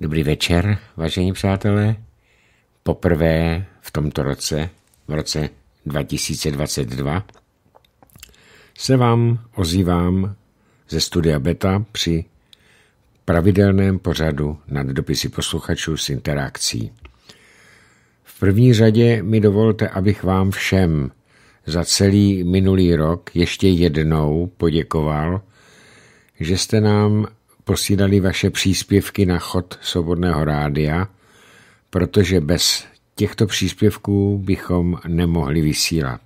Dobrý večer, vážení přátelé. Poprvé v tomto roce, v roce 2022, se vám ozývám ze studia Beta při pravidelném pořadu nad dopisy posluchačů s interakcí. V první řadě mi dovolte, abych vám všem za celý minulý rok ještě jednou poděkoval, že jste nám posílali vaše příspěvky na chod Svobodného rádia, protože bez těchto příspěvků bychom nemohli vysílat.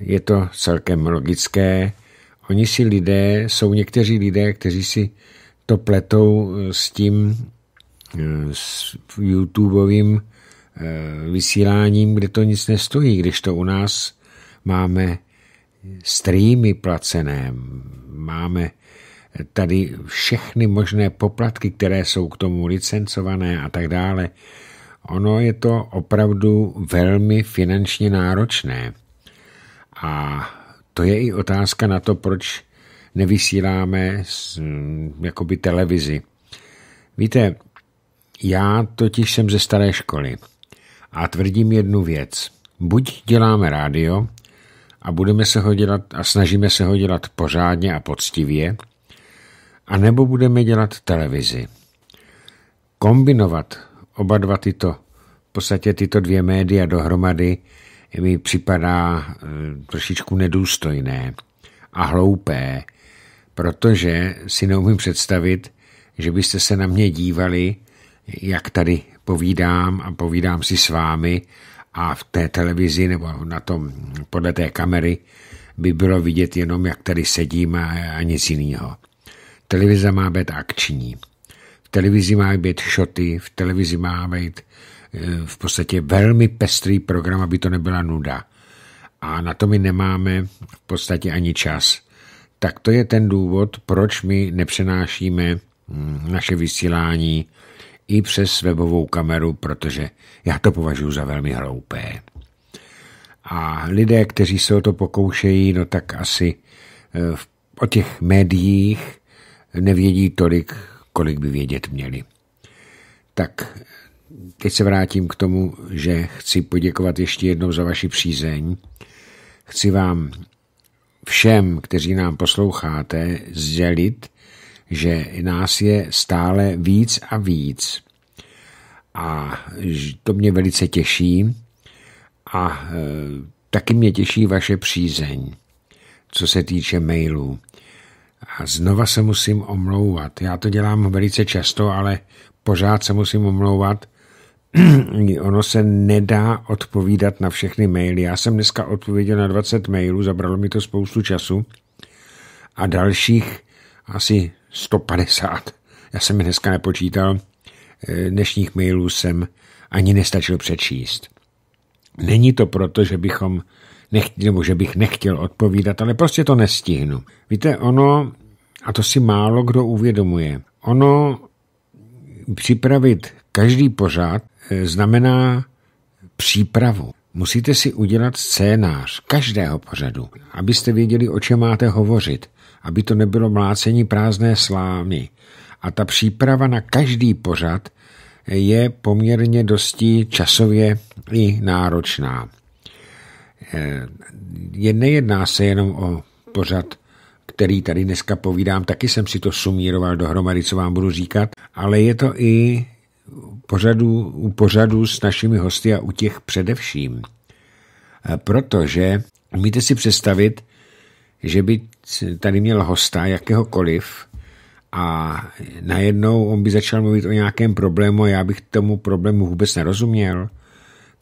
Je to celkem logické. Oni si lidé, jsou někteří lidé, kteří si to pletou s tím s YouTubeovým eh, vysíláním, kde to nic nestojí, když to u nás máme streamy placené, máme tady všechny možné poplatky, které jsou k tomu licencované a tak dále, ono je to opravdu velmi finančně náročné. A to je i otázka na to, proč nevysíláme z, jakoby televizi. Víte, já totiž jsem ze staré školy a tvrdím jednu věc. Buď děláme rádio a budeme se ho dělat a snažíme se ho dělat pořádně a poctivě, a nebo budeme dělat televizi. Kombinovat oba dva tyto, v podstatě tyto dvě média dohromady mi připadá eh, trošičku nedůstojné a hloupé, protože si neumím představit, že byste se na mě dívali, jak tady povídám a povídám si s vámi a v té televizi nebo na tom, podle té kamery by bylo vidět jenom, jak tady sedím a, a nic jiného. Televize má být akční. V televizi má být šoty, v televizi má být eh, v podstatě velmi pestrý program, aby to nebyla nuda. A na to my nemáme v podstatě ani čas. Tak to je ten důvod, proč my nepřenášíme hm, naše vysílání i přes webovou kameru, protože já to považuji za velmi hloupé. A lidé, kteří se o to pokoušejí, no tak asi eh, o těch médiích nevědí tolik, kolik by vědět měli. Tak teď se vrátím k tomu, že chci poděkovat ještě jednou za vaši přízeň. Chci vám všem, kteří nám posloucháte, sdělit, že nás je stále víc a víc. A to mě velice těší. A e, taky mě těší vaše přízeň, co se týče mailů. A znova se musím omlouvat. Já to dělám velice často, ale pořád se musím omlouvat. ono se nedá odpovídat na všechny maily. Já jsem dneska odpověděl na 20 mailů, zabralo mi to spoustu času. A dalších asi 150. Já jsem je dneska nepočítal. Eh, dnešních mailů jsem ani nestačil přečíst. Není to proto, že bychom nechtěl, nebo že bych nechtěl odpovídat, ale prostě to nestihnu. Víte, ono, a to si málo kdo uvědomuje, ono připravit každý pořád eh, znamená přípravu. Musíte si udělat scénář každého pořadu, abyste věděli, o čem máte hovořit, aby to nebylo mlácení prázdné slámy. A ta příprava na každý pořad je poměrně dosti časově i náročná. Je, nejedná se jenom o pořad, který tady dneska povídám, taky jsem si to sumíroval dohromady, co vám budu říkat, ale je to i pořadu, u pořadu s našimi hosty a u těch především. Protože umíte si představit, že by tady měl hosta jakéhokoliv a najednou on by začal mluvit o nějakém problému a já bych tomu problému vůbec nerozuměl –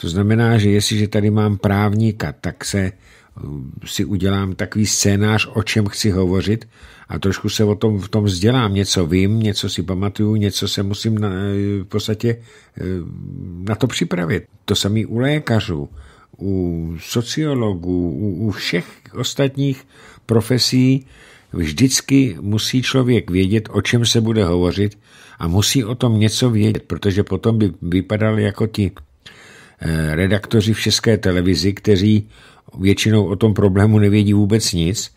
to znamená, že jestliže tady mám právníka, tak se uh, si udělám takový scénář, o čem chci hovořit a trošku se o tom v tom vzdělám. Něco vím, něco si pamatuju, něco se musím na, v podstatě uh, na to připravit. To samý u lékařů, u sociologů, u, u všech ostatních profesí vždycky musí člověk vědět, o čem se bude hovořit a musí o tom něco vědět, protože potom by vypadal jako ti Eh, redaktoři v české televizi, kteří většinou o tom problému nevědí vůbec nic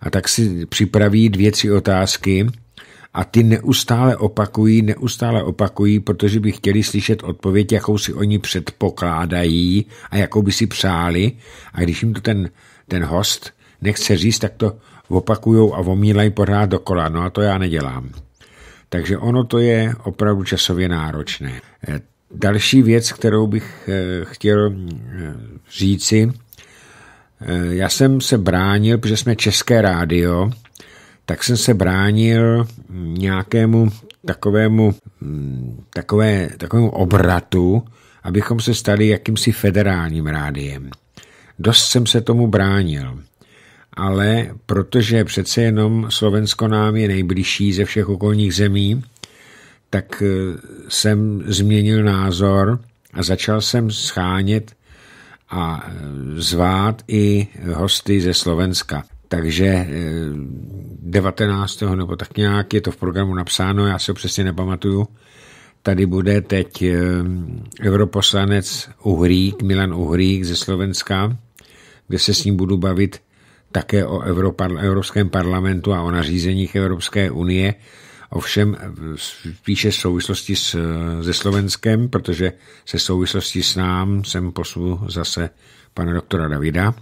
a tak si připraví dvě, tři otázky a ty neustále opakují, neustále opakují, protože by chtěli slyšet odpověď, jakou si oni předpokládají a jakou by si přáli. A když jim to ten, ten host nechce říct, tak to opakujou a omílají pořád dokola. No a to já nedělám. Takže ono to je opravdu časově náročné. Eh, další věc, kterou bych eh, chtěl eh, říci, já jsem se bránil, protože jsme České rádio, tak jsem se bránil nějakému takovému, mm, takové, takovému obratu, abychom se stali jakýmsi federálním rádiem. Dost jsem se tomu bránil, ale protože přece jenom Slovensko nám je nejbližší ze všech okolních zemí, tak eh, jsem změnil názor a začal jsem schánět a eh, zvát i hosty ze Slovenska. Takže 19. Eh, nebo tak nějak je to v programu napsáno, já si ho přesně nepamatuju. Tady bude teď europoslanec Uhrík, Milan Uhrík ze Slovenska, kde se s ním budu bavit také o Evropském parlamentu a o nařízeních Evropské unie, ovšem spíše v souvislosti s, se Slovenskem, protože se souvislosti s nám jsem poslu zase pana doktora Davida.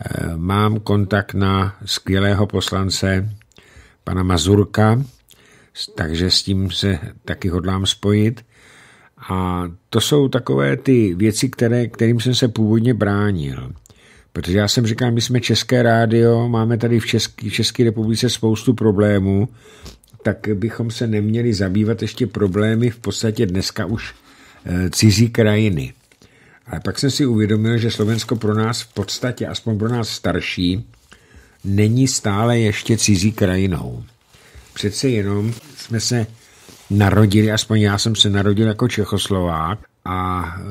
Eh, mám kontakt na skvělého poslance pana Mazurka, takže s tím se taky hodlám spojit. A to jsou takové ty věci, které, kterým jsem se původně bránil. Protože já jsem říkal, my jsme České rádio, máme tady v České, v České republice spoustu problémů, tak bychom se neměli zabývat ještě problémy v podstatě dneska už eh, cizí krajiny. Ale pak jsem si uvědomil, že Slovensko pro nás v podstatě, aspoň pro nás starší, není stále ještě cizí krajinou. Přece jenom jsme se narodili, aspoň já jsem se narodil jako Čechoslovák a e,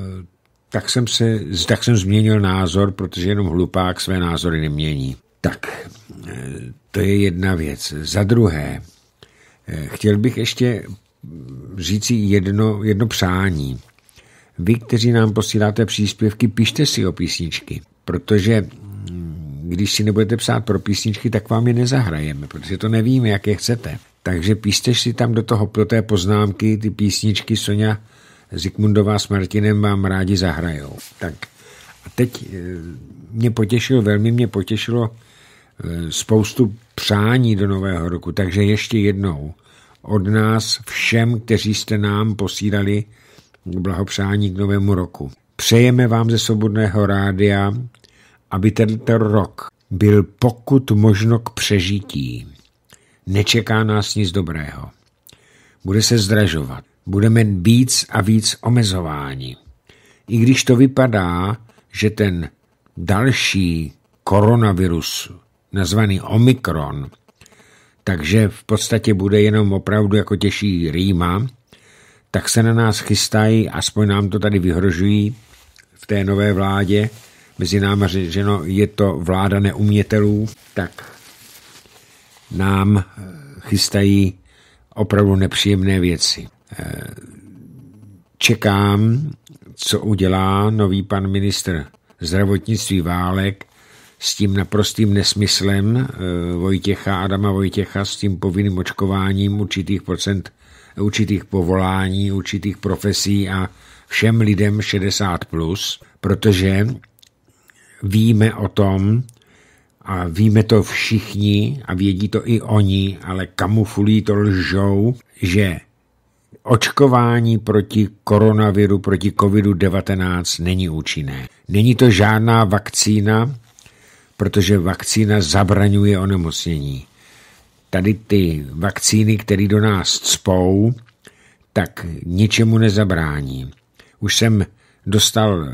tak jsem, se, tak jsem změnil názor, protože jenom hlupák své názory nemění. Tak, e, to je jedna věc. Za druhé, chtěl bych ještě říci jedno, jedno přání. Vy, kteří nám posíláte příspěvky, pište si o písničky, protože mm, když si nebudete psát pro písničky, tak vám je nezahrajeme, protože to nevíme, jak je chcete. Takže píšte si tam do, toho, do té poznámky ty písničky Sonja Zikmundová s Martinem vám rádi zahrajou. Tak a teď e, mě potěšilo, velmi mě potěšilo spoustu přání do nového roku, takže ještě jednou od nás všem, kteří jste nám posílali blahopřání k novému roku. Přejeme vám ze Svobodného rádia, aby tento rok byl pokud možno k přežití. Nečeká nás nic dobrého. Bude se zdražovat. Budeme víc a víc omezováni. I když to vypadá, že ten další koronavirus, nazvaný Omikron, takže v podstatě bude jenom opravdu jako těžší rýma, tak se na nás chystají, aspoň nám to tady vyhrožují v té nové vládě, mezi námi řečeno je to vláda neumětelů, tak nám eh, chystají opravdu nepříjemné věci. Eh, čekám, co udělá nový pan ministr zdravotnictví Válek s tím naprostým nesmyslem eh, Vojtěcha, Adama Vojtěcha, s tím povinným očkováním určitých procent určitých povolání, určitých profesí a všem lidem 60+, plus, protože víme o tom, a víme to všichni a vědí to i oni, ale kamuflují to lžou, že očkování proti koronaviru, proti covidu-19 není účinné. Není to žádná vakcína, protože vakcína zabraňuje onemocnění tady ty vakcíny, které do nás cpou, tak ničemu nezabrání. Už jsem dostal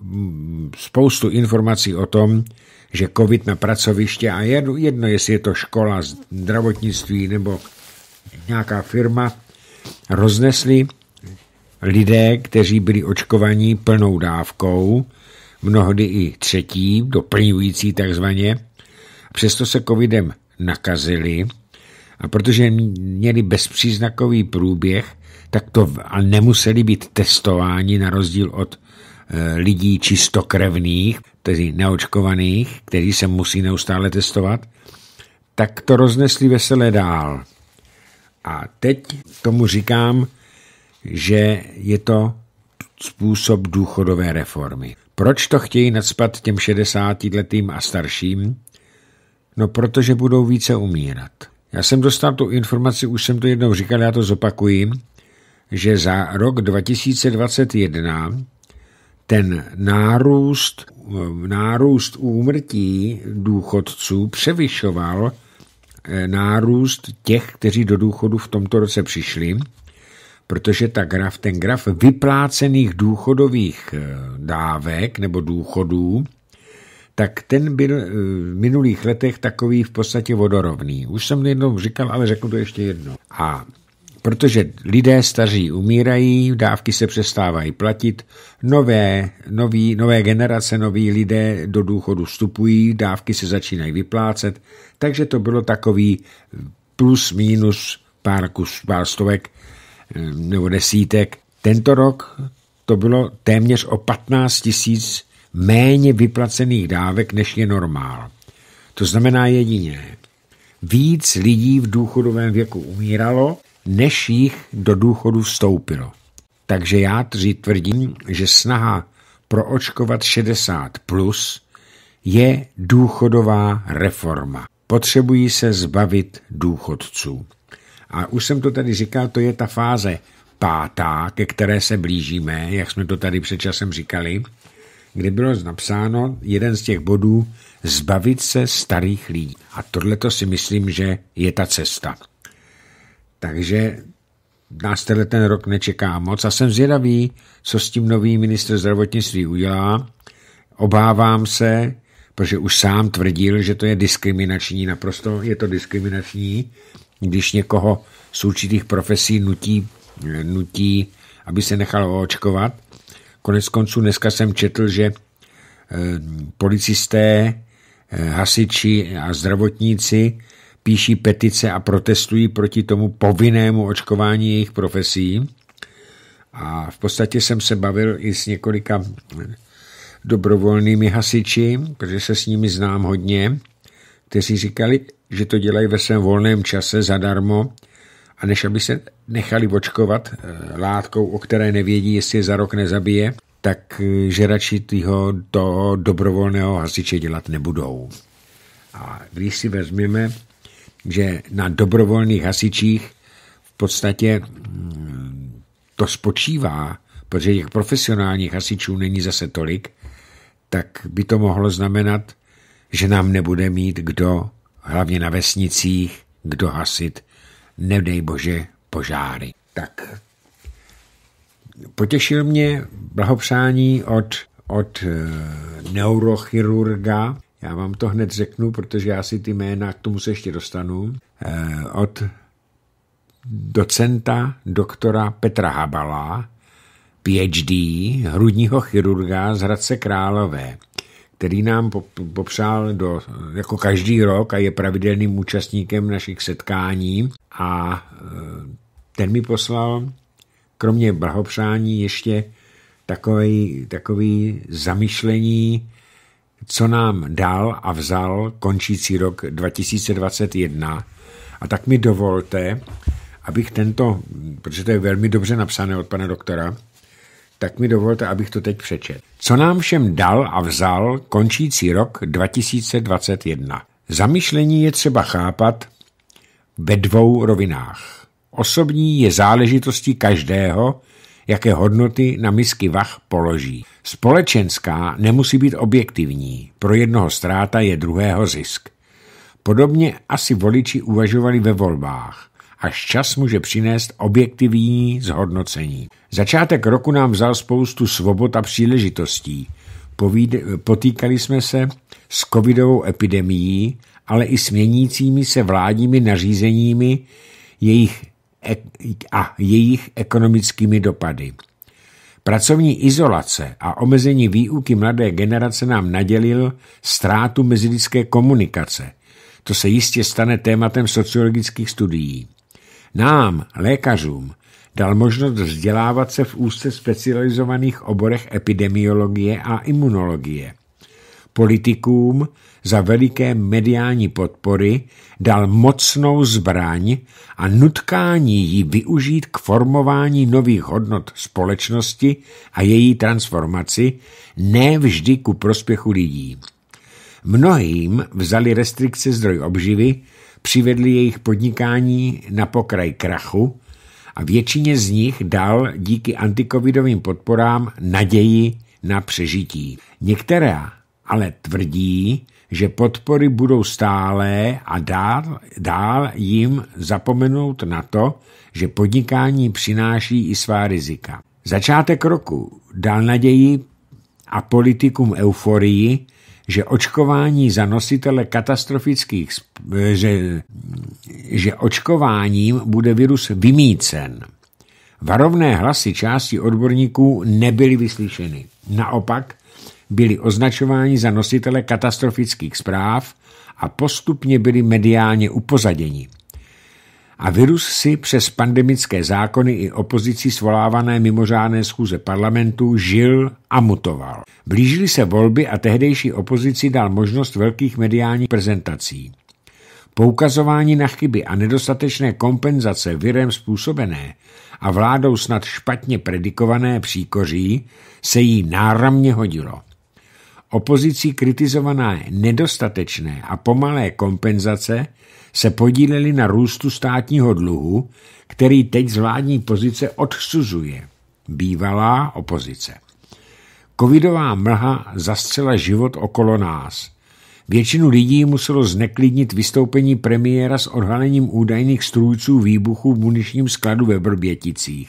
mm, spoustu informací o tom, že covid na pracoviště a jedno jestli je to škola, zdravotnictví nebo nějaká firma, roznesli lidé, kteří byli očkovaní plnou dávkou, mnohdy i třetí, doplňující takzvaně, přesto se covidem nakazili a protože měli bezpříznakový průběh, tak to a nemuseli být testováni na rozdíl od e, lidí čistokrevných, tedy neočkovaných, kteří se musí neustále testovat, tak to roznesli veselé dál. A teď tomu říkám, že je to způsob důchodové reformy. Proč to chtějí nadspat těm 60 letým a starším? No, protože budou více umírat. Já jsem dostal tu informaci, už jsem to jednou říkal, já to zopakuji, že za rok 2021 ten nárůst, nárůst úmrtí důchodců převyšoval eh, nárůst těch, kteří do důchodu v tomto roce přišli, protože ta graf, ten graf vyplácených důchodových eh, dávek nebo důchodů, tak ten byl eh, v minulých letech takový v podstatě vodorovný. Už jsem jednou říkal, ale řeknu to ještě jedno. A protože lidé staří umírají, dávky se přestávají platit, nové, nový, nové generace, noví lidé do důchodu vstupují, dávky se začínají vyplácet, takže to bylo takový plus minus pár, kus, pár stovek nebo desítek. Tento rok to bylo téměř o 15 tisíc méně vyplacených dávek, než je normál. To znamená jedině, víc lidí v důchodovém věku umíralo, než jich do důchodu vstoupilo. Takže já tvrdím, že snaha proočkovat 60 plus je důchodová reforma. Potřebují se zbavit důchodců. A už jsem to tady říkal, to je ta fáze pátá, ke které se blížíme, jak jsme to tady před časem říkali, kde bylo napsáno jeden z těch bodů zbavit se starých lidí. A tohle to si myslím, že je ta cesta. Takže nás tenhle ten rok nečeká moc a jsem zvědavý, co s tím nový ministr zdravotnictví udělá. Obávám se, protože už sám tvrdil, že to je diskriminační, naprosto je to diskriminační, když někoho z určitých profesí nutí, nutí aby se nechal očkovat. Konec konců dneska jsem četl, že eh, policisté, eh, hasiči a zdravotníci píší petice a protestují proti tomu povinnému očkování jejich profesí. A v podstatě jsem se bavil i s několika dobrovolnými hasiči, protože se s nimi znám hodně, kteří říkali, že to dělají ve svém volném čase zadarmo a než aby se nechali očkovat eh, látkou, o které nevědí, jestli je za rok nezabije, tak eh, že radši toho, toho dobrovolného hasiče dělat nebudou. A když si vezmeme, že na dobrovolných hasičích v podstatě mm, to spočívá, protože těch profesionálních hasičů není zase tolik, tak by to mohlo znamenat, že nám nebude mít kdo, hlavně na vesnicích, kdo hasit, nedej bože, požáry. Tak potěšil mě blahopřání od, od e, neurochirurga já vám to hned řeknu, protože já si ty jména k tomu se ještě dostanu. Eh, od docenta doktora Petra Habala, PhD, hrudního chirurga z Hradce Králové, který nám popřál do, jako každý rok a je pravidelným účastníkem našich setkání a eh, ten mi poslal kromě blahopřání ještě takový, takový zamyšlení co nám dal a vzal končící rok 2021. A tak mi dovolte, abych tento, protože to je velmi dobře napsané od pana doktora, tak mi dovolte, abych to teď přečet. Co nám všem dal a vzal končící rok 2021? Zamyšlení je třeba chápat ve dvou rovinách. Osobní je záležitostí každého, jaké hodnoty na misky vach položí. Společenská nemusí být objektivní, pro jednoho ztráta je druhého zisk. Podobně asi voliči uvažovali ve volbách, až čas může přinést objektivní zhodnocení. Začátek roku nám vzal spoustu svobod a příležitostí. Potýkali jsme se s covidovou epidemií, ale i s měnícími se vládními nařízeními jejich a jejich ekonomickými dopady. Pracovní izolace a omezení výuky mladé generace nám nadělil ztrátu mezilidské komunikace. To se jistě stane tématem sociologických studií. Nám, lékařům, dal možnost vzdělávat se v úzce specializovaných oborech epidemiologie a imunologie. politikům za veliké mediální podpory dal mocnou zbraň a nutkání ji využít k formování nových hodnot společnosti a její transformaci, ne vždy ku prospěchu lidí. Mnohým vzali restrikce zdroj obživy, přivedli jejich podnikání na pokraj krachu a většině z nich dal díky antikovidovým podporám naději na přežití. Některé ale tvrdí, že podpory budou stálé a dál, dál jim zapomenout na to, že podnikání přináší i svá rizika. Začátek roku dal naději a politikům euforii, že očkování za nositele katastrofických, že, že očkováním bude virus vymícen. Varovné hlasy části odborníků nebyly vyslyšeny. Naopak byli označováni za nositele katastrofických zpráv a postupně byli mediálně upozaděni. A virus si přes pandemické zákony i opozici svolávané mimořádné schůze parlamentu žil a mutoval. Blížily se volby a tehdejší opozici dal možnost velkých mediálních prezentací. Poukazování na chyby a nedostatečné kompenzace virem způsobené a vládou snad špatně predikované příkoří se jí náramně hodilo. Opozicí kritizované nedostatečné a pomalé kompenzace se podíleli na růstu státního dluhu, který teď z vládní pozice odsuzuje. Bývalá opozice. Covidová mlha zastřela život okolo nás. Většinu lidí muselo zneklidnit vystoupení premiéra s odhalením údajných strůjců výbuchu v muničním skladu ve Brběticích.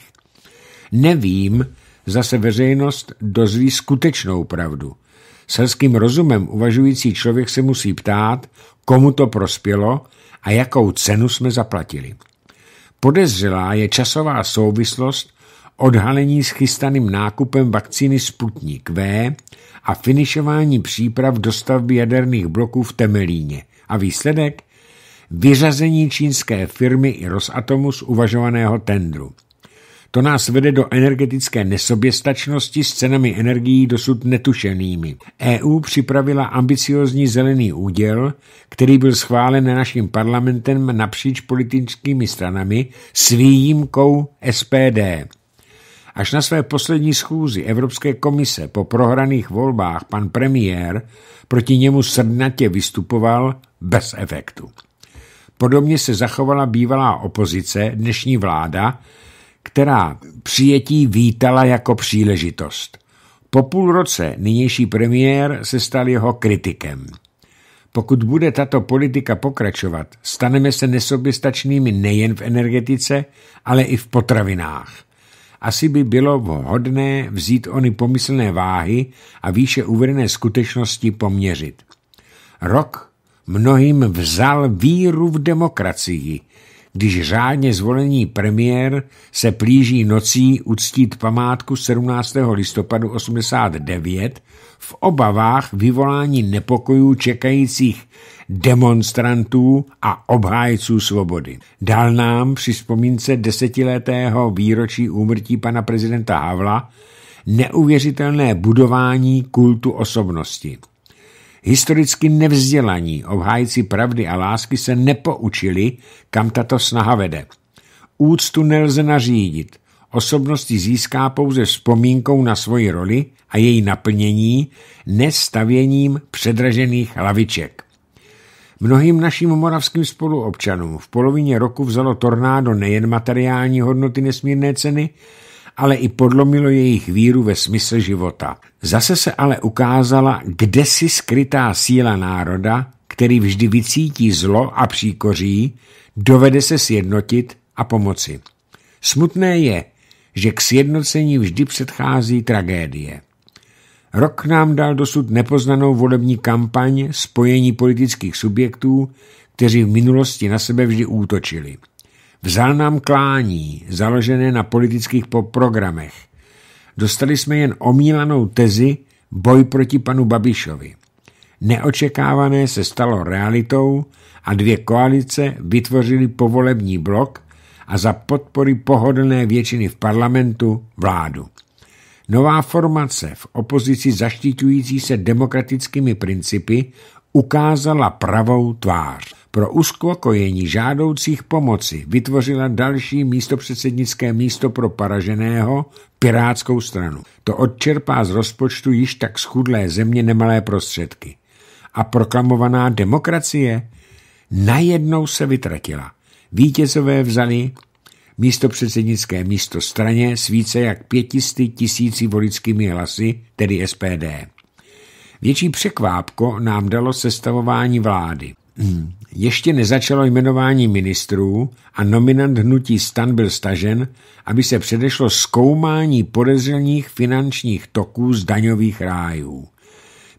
Nevím, zase veřejnost dozví skutečnou pravdu. Selským rozumem uvažující člověk se musí ptát, komu to prospělo a jakou cenu jsme zaplatili. Podezřelá je časová souvislost odhalení s chystaným nákupem vakcíny Sputnik V a finišování příprav dostavby jaderných bloků v Temelíně. A výsledek? Vyřazení čínské firmy i Rosatomu z uvažovaného tendru. To nás vede do energetické nesoběstačnosti s cenami energií dosud netušenými. EU připravila ambiciozní zelený úděl, který byl schválen naším parlamentem napříč politickými stranami s výjimkou SPD. Až na své poslední schůzi Evropské komise po prohraných volbách pan premiér proti němu srdnatě vystupoval bez efektu. Podobně se zachovala bývalá opozice, dnešní vláda, která přijetí vítala jako příležitost. Po půl roce nynější premiér se stal jeho kritikem. Pokud bude tato politika pokračovat, staneme se nesoběstačnými nejen v energetice, ale i v potravinách. Asi by bylo vhodné vzít ony pomyslné váhy a výše uvedené skutečnosti poměřit. Rok mnohým vzal víru v demokracii, když řádně zvolený premiér se plíží nocí uctít památku 17. listopadu 89 v obavách vyvolání nepokojů čekajících demonstrantů a obhájců svobody. Dal nám při vzpomínce desetiletého výročí úmrtí pana prezidenta Havla neuvěřitelné budování kultu osobnosti. Historicky nevzdělaní obhájci pravdy a lásky se nepoučili, kam tato snaha vede. Úctu nelze nařídit. Osobnosti získá pouze vzpomínkou na svoji roli a její naplnění, nestavěním předražených hlaviček. Mnohým našim moravským spoluobčanům v polovině roku vzalo tornádo nejen materiální hodnoty nesmírné ceny, ale i podlomilo jejich víru ve smysl života. Zase se ale ukázala kde si skrytá síla národa, který vždy vycítí zlo a příkoří, dovede se sjednotit a pomoci. Smutné je, že k sjednocení vždy předchází tragédie. Rok nám dal dosud nepoznanou volební kampaň spojení politických subjektů, kteří v minulosti na sebe vždy útočili. Vzal nám klání, založené na politických programech. Dostali jsme jen omílanou tezi boj proti panu Babišovi. Neočekávané se stalo realitou a dvě koalice vytvořily povolební blok a za podpory pohodlné většiny v parlamentu vládu. Nová formace v opozici zaštiťující se demokratickými principy ukázala pravou tvář. Pro uspokojení žádoucích pomoci vytvořila další místopředsednické místo pro paraženého pirátskou stranu. To odčerpá z rozpočtu již tak schudlé země nemalé prostředky. A proklamovaná demokracie najednou se vytratila. Vítězové vzali místo předsednické místo straně s více jak pětisty tisíci volickými hlasy, tedy SPD. Větší překvápko nám dalo sestavování vlády. Ještě nezačalo jmenování ministrů a nominant hnutí stan byl stažen, aby se předešlo zkoumání podezřelých finančních toků z daňových rájů.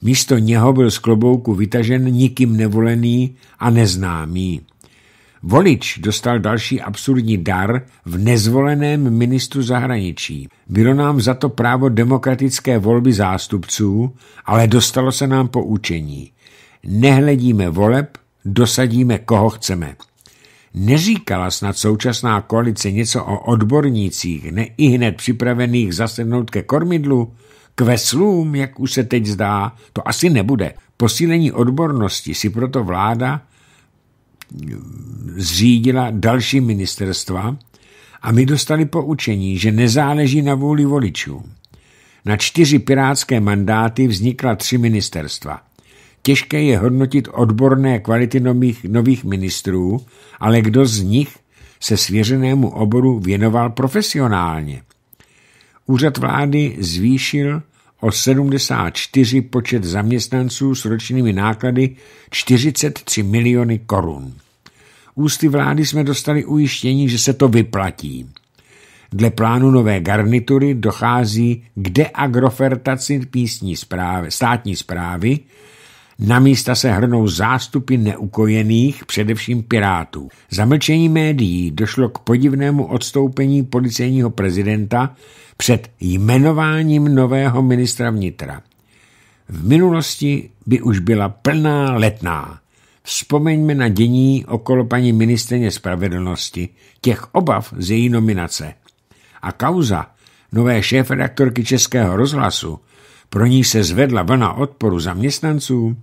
Místo něho byl z klobouku vytažen nikým nevolený a neznámý. Volič dostal další absurdní dar v nezvoleném ministru zahraničí. Bylo nám za to právo demokratické volby zástupců, ale dostalo se nám poučení. Nehledíme voleb, dosadíme koho chceme. Neříkala snad současná koalice něco o odbornících, ne i hned připravených zasednout ke kormidlu? K veslům, jak už se teď zdá, to asi nebude. Posílení odbornosti si proto vláda zřídila další ministerstva a my dostali poučení, že nezáleží na vůli voličů. Na čtyři pirátské mandáty vznikla tři ministerstva. Těžké je hodnotit odborné kvality nových, nových ministrů, ale kdo z nich se svěřenému oboru věnoval profesionálně. Úřad vlády zvýšil o 74 počet zaměstnanců s ročními náklady 43 miliony korun. Ústy vlády jsme dostali ujištění, že se to vyplatí. Dle plánu nové garnitury dochází k deagrofertaci písní zprávy, státní zprávy, na místa se hrnou zástupy neukojených, především pirátů. Zamlčení médií došlo k podivnému odstoupení policejního prezidenta před jmenováním nového ministra vnitra. V minulosti by už byla plná letná. Vzpomeňme na dění okolo paní ministrně spravedlnosti, těch obav z její nominace. A kauza nové šéf-redaktorky Českého rozhlasu, pro ní se zvedla vlna odporu zaměstnanců,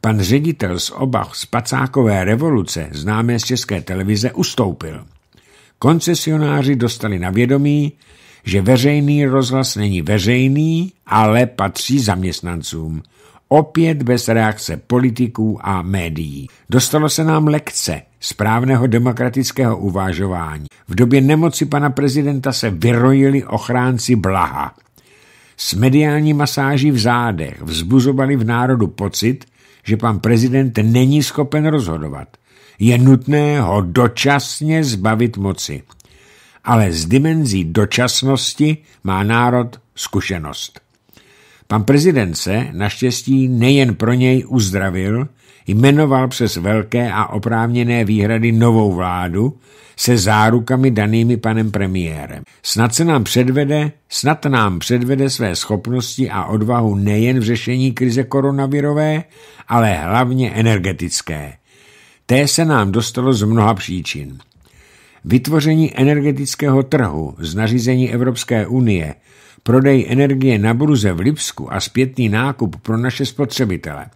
pan ředitel z obav z pacákové revoluce, známé z České televize, ustoupil. Koncesionáři dostali na vědomí, že veřejný rozhlas není veřejný, ale patří zaměstnancům. Opět bez reakce politiků a médií. Dostalo se nám lekce správného demokratického uvážování. V době nemoci pana prezidenta se vyrojili ochránci blaha. S mediální masáží v zádech vzbuzovali v národu pocit, že pan prezident není schopen rozhodovat. Je nutné ho dočasně zbavit moci ale z dimenzí dočasnosti má národ zkušenost. Pan prezident se naštěstí nejen pro něj uzdravil, jmenoval přes velké a oprávněné výhrady novou vládu se zárukami danými panem premiérem. Snad se nám předvede, snad nám předvede své schopnosti a odvahu nejen v řešení krize koronavirové, ale hlavně energetické. Té se nám dostalo z mnoha příčin. Vytvoření energetického trhu z nařízení Evropské unie, prodej energie na burze v Lipsku a zpětný nákup pro naše spotřebitele.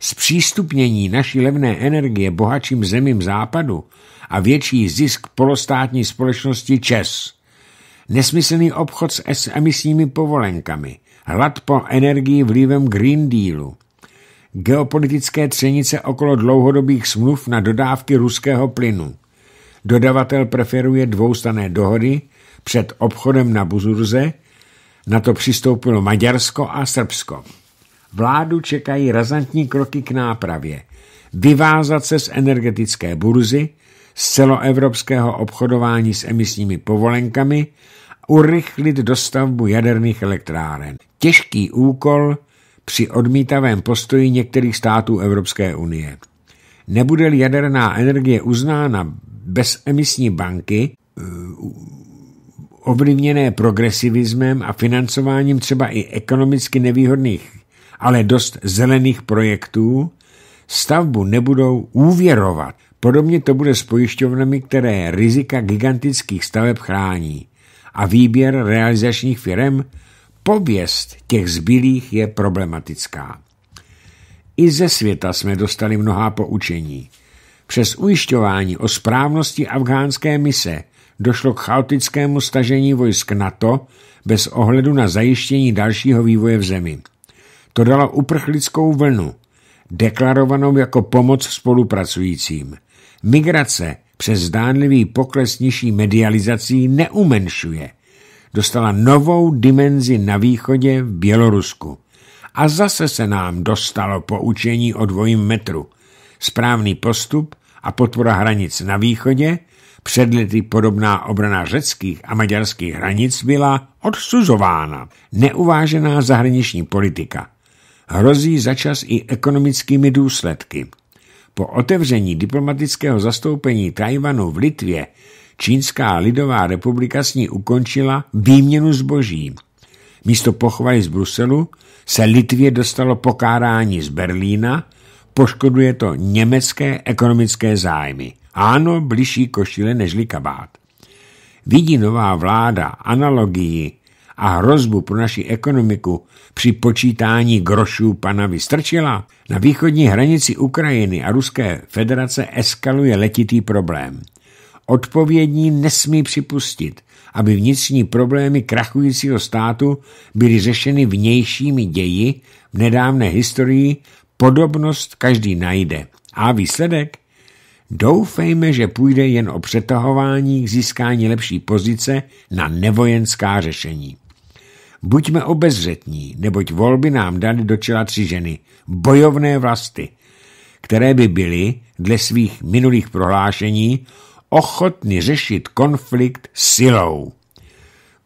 Zpřístupnění naší levné energie bohatším zemím západu a větší zisk polostátní společnosti ČES. Nesmyslný obchod s emisními povolenkami, hlad po energii vlivem Green Dealu, geopolitické třenice okolo dlouhodobých smluv na dodávky ruského plynu, Dodavatel preferuje dvoustané dohody před obchodem na Buzurze, na to přistoupilo Maďarsko a Srbsko. Vládu čekají razantní kroky k nápravě. Vyvázat se z energetické burzy, z celoevropského obchodování s emisními povolenkami, urychlit dostavbu jaderných elektráren. Těžký úkol při odmítavém postoji některých států Evropské unie. Nebude-li jaderná energie uznána bezemisní banky, eh, ovlivněné progresivismem a financováním třeba i ekonomicky nevýhodných, ale dost zelených projektů, stavbu nebudou úvěrovat. Podobně to bude s pojišťovnami, které rizika gigantických staveb chrání. A výběr realizačních firm pověst těch zbylých je problematická. I ze světa jsme dostali mnohá poučení. Přes ujišťování o správnosti afgánské mise došlo k chaotickému stažení vojsk NATO bez ohledu na zajištění dalšího vývoje v zemi. To dalo uprchlickou vlnu, deklarovanou jako pomoc spolupracujícím. Migrace přes zdánlivý pokles nižší medializací neumenšuje. Dostala novou dimenzi na východě v Bělorusku. A zase se nám dostalo poučení o dvojím metru. Správný postup a podpora hranic na východě, před lety podobná obrana řeckých a maďarských hranic byla odsuzována. Neuvážená zahraniční politika hrozí začas i ekonomickými důsledky. Po otevření diplomatického zastoupení Tajvanu v Litvě Čínská lidová republika s ní ukončila výměnu zboží. Místo pochvaly z Bruselu se Litvě dostalo pokárání z Berlína, poškoduje to německé ekonomické zájmy. Ano, bližší košile nežli kabát. Vidí nová vláda analogii a hrozbu pro naši ekonomiku při počítání grošů pana Vystrčila? Na východní hranici Ukrajiny a Ruské federace eskaluje letitý problém. Odpovědní nesmí připustit, aby vnitřní problémy krachujícího státu byly řešeny vnějšími ději v nedávné historii, podobnost každý najde. A výsledek? Doufejme, že půjde jen o přetahování k získání lepší pozice na nevojenská řešení. Buďme obezřetní, neboť volby nám dali do čela tři ženy, bojovné vlasti, které by byly, dle svých minulých prohlášení, ochotny řešit konflikt silou.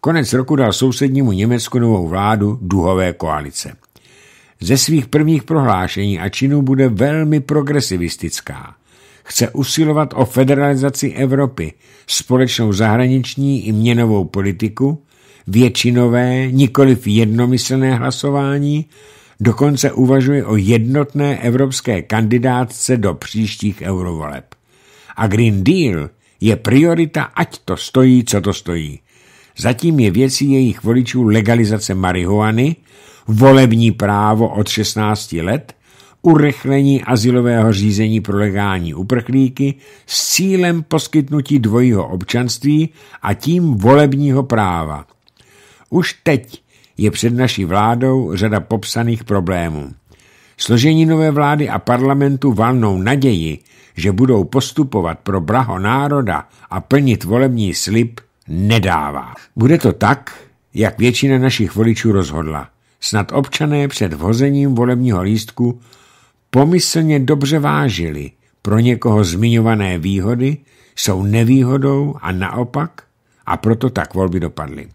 Konec roku dal sousednímu Německu novou vládu duhové koalice. Ze svých prvních prohlášení a činů bude velmi progresivistická. Chce usilovat o federalizaci Evropy, společnou zahraniční i měnovou politiku, většinové, nikoliv jednomyslné hlasování, dokonce uvažuje o jednotné evropské kandidátce do příštích eurovoleb. A Green Deal je priorita, ať to stojí, co to stojí. Zatím je věcí jejich voličů legalizace marihuany, volební právo od 16 let, urychlení asilového řízení pro legální uprchlíky s cílem poskytnutí dvojího občanství a tím volebního práva. Už teď je před naší vládou řada popsaných problémů. Složení nové vlády a parlamentu valnou naději, že budou postupovat pro braho národa a plnit volební slib, nedává. Bude to tak, jak většina našich voličů rozhodla. Snad občané před vhozením volebního lístku pomyslně dobře vážili. Pro někoho zmiňované výhody jsou nevýhodou a naopak a proto tak volby dopadly.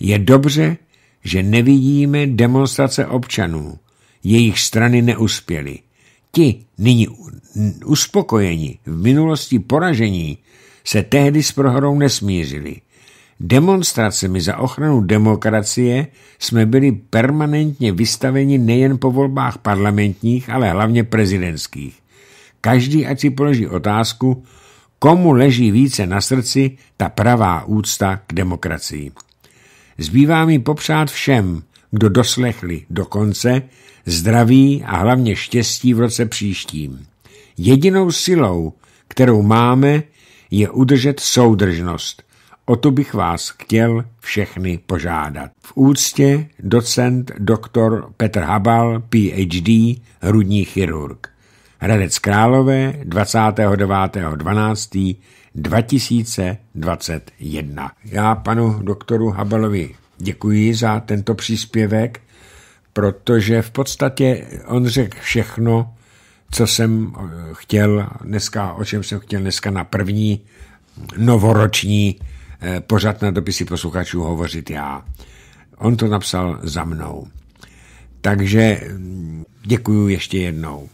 Je dobře, že nevidíme demonstrace občanů. Jejich strany neuspěly. Ti, nyní uspokojeni, v minulosti poražení, se tehdy s prohrou nesmířili. Demonstracemi za ochranu demokracie jsme byli permanentně vystaveni nejen po volbách parlamentních, ale hlavně prezidentských. Každý ať si položí otázku, komu leží více na srdci ta pravá úcta k demokracii. Zbývá mi popřát všem, kdo doslechli do konce, zdraví a hlavně štěstí v roce příštím. Jedinou silou, kterou máme, je udržet soudržnost. O to bych vás chtěl všechny požádat. V úctě docent doktor Petr Habal, PhD, hrudní chirurg. Hradec Králové 29.12.2021. Já panu doktoru Habalovi děkuji za tento příspěvek, protože v podstatě on řekl všechno, co jsem eh, chtěl dneska, o čem jsem chtěl dneska na první novoroční eh, pořad na dopisy posluchačů hovořit já. On to napsal za mnou. Takže mm, děkuju ještě jednou.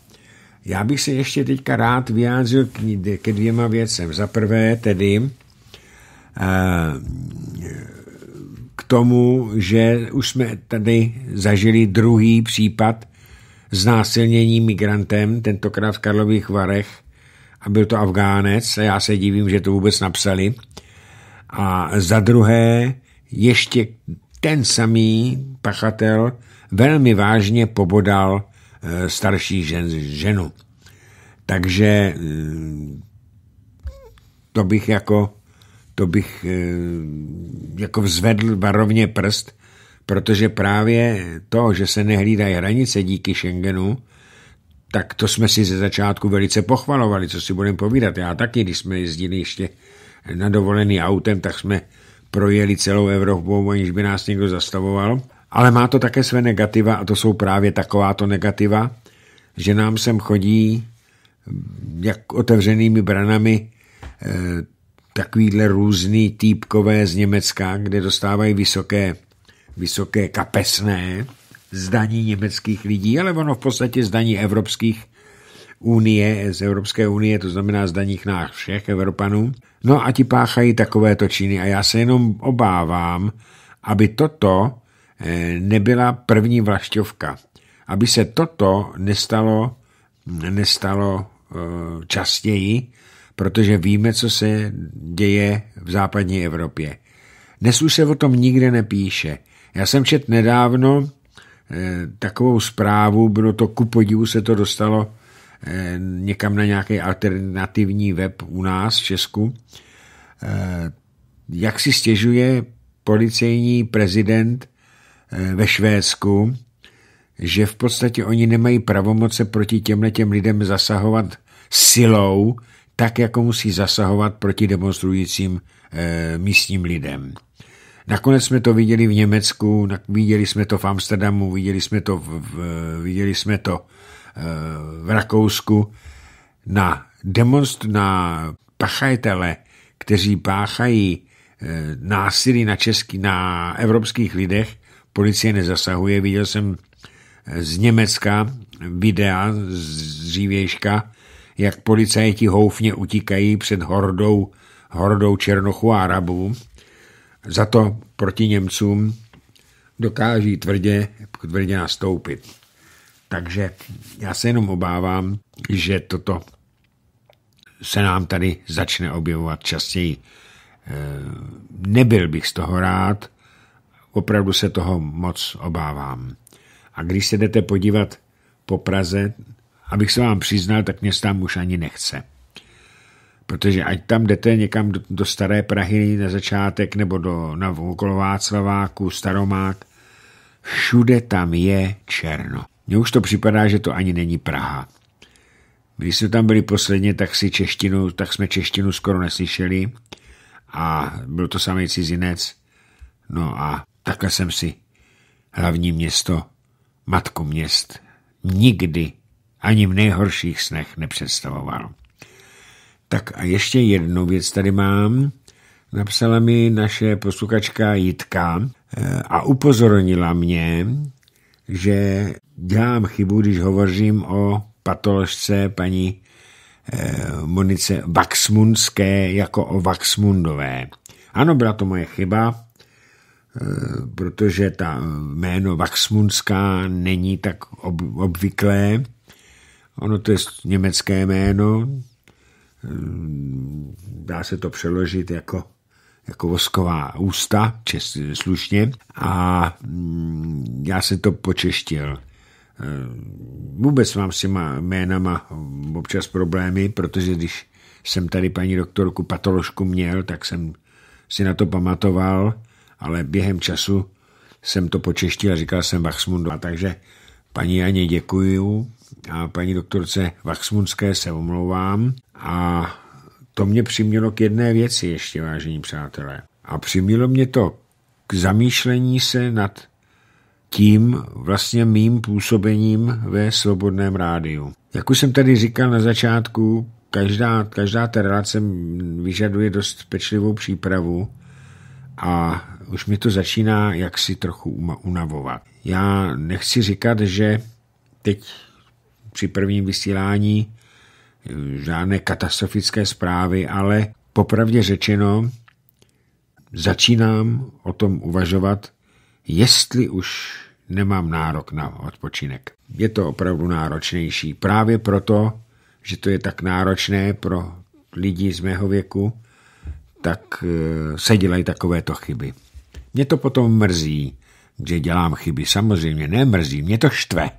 Já bych se ještě teďka rád vyjádřil ke dvěma věcem. Za prvé tedy eh, k tomu, že už jsme tady zažili druhý případ znásilnění migrantem, tentokrát v Karlových Varech, a byl to Afgánec, a já se divím, že to vůbec napsali. A za druhé, ještě ten samý pachatel velmi vážně pobodal starší žen, ženu. Takže e, to bych jako to bych e, jako vzvedl varovně prst, protože právě to, že se nehlídají hranice díky Schengenu, tak to jsme si ze začátku velice pochvalovali, co si budeme povídat. Já taky, když jsme jezdili ještě na dovolený autem, tak jsme projeli celou Evropou, aniž by nás někdo zastavoval. Ale má to také své negativa a to jsou právě takováto negativa, že nám sem chodí jak otevřenými branami eh, takovýhle různý týpkové z Německa, kde dostávají vysoké, vysoké kapesné zdaní německých lidí, ale ono v podstatě zdaní evropských unie, z Evropské unie, to znamená zdaních nás všech Evropanů. No a ti páchají takovéto činy a já se jenom obávám, aby toto nebyla první vlašťovka. Aby se toto nestalo, nestalo eh, častěji, protože víme, co se děje v západní Evropě. Dnes už se o tom nikde nepíše. Já jsem čet nedávno eh, takovou zprávu, bylo to ku podivu, se to dostalo Eh, někam na nějaký alternativní web u nás v Česku, eh, jak si stěžuje policejní prezident eh, ve Švédsku, že v podstatě oni nemají pravomoce proti těmhle těm lidem zasahovat silou, tak jako musí zasahovat proti demonstrujícím místním lidem. Nakonec jsme to viděli v Německu, viděli jsme to v Amsterdamu, viděli jsme to, v, v, viděli jsme to v Rakousku na demonst na pachajtele, kteří páchají eh, násilí na český, na evropských lidech, policie nezasahuje. Viděl jsem eh, z Německa videa z dřívějška, jak policajti houfně utíkají před hordou, hordou Černochů a Arabů. Za to proti Němcům dokáží tvrdě, tvrdě nastoupit. Takže já se jenom obávám, že toto se nám tady začne objevovat častěji. E, nebyl bych z toho rád, opravdu se toho moc obávám. A když se jdete podívat po Praze, abych se vám přiznal, tak mě tam už ani nechce. Protože ať tam jdete někam do, do Staré Prahy na začátek nebo do, na okolo Václaváku, Staromák, všude tam je černo. Mně už to připadá, že to ani není Praha. Když jsme tam byli posledně, tak, si češtinu, tak jsme češtinu skoro neslyšeli a byl to samý cizinec. No a takhle jsem si hlavní město, matku měst, nikdy ani v nejhorších snech nepředstavoval. Tak a ještě jednu věc tady mám. Napsala mi naše posluchačka Jitka eh, a upozornila mě, že dělám chybu, když hovořím o patoložce paní eh, Monice Vaxmundské jako o Vaxmundové. Ano, byla to moje chyba, protože ta jméno Vaxmundská není tak ob, obvyklé. Ono to je německé jméno, eh, dá se to přeložit jako jako vosková ústa, čest, slušně, a mm, já se to počeštil. E, vůbec mám s těma jménama občas problémy, protože když jsem tady paní doktorku patoložku měl, tak jsem si na to pamatoval, ale během času jsem to počeštil a říkal jsem Vachsmundová, takže paní Janě děkuju a paní doktorce Vachsmundské se omlouvám a to mě přimělo k jedné věci ještě, vážení přátelé. A přimělo mě to k zamýšlení se nad tím vlastně mým působením ve Svobodném rádiu. Jak už jsem tady říkal na začátku, každá, každá ta relace vyžaduje dost pečlivou přípravu a už mi to začíná jaksi trochu unavovat. Já nechci říkat, že teď při prvním vysílání žádné katastrofické zprávy, ale popravdě řečeno začínám o tom uvažovat, jestli už nemám nárok na odpočinek. Je to opravdu náročnější. Právě proto, že to je tak náročné pro lidi z mého věku, tak eh, se dělají takovéto chyby. Mě to potom mrzí, že dělám chyby. Samozřejmě nemrzí, mě to štve.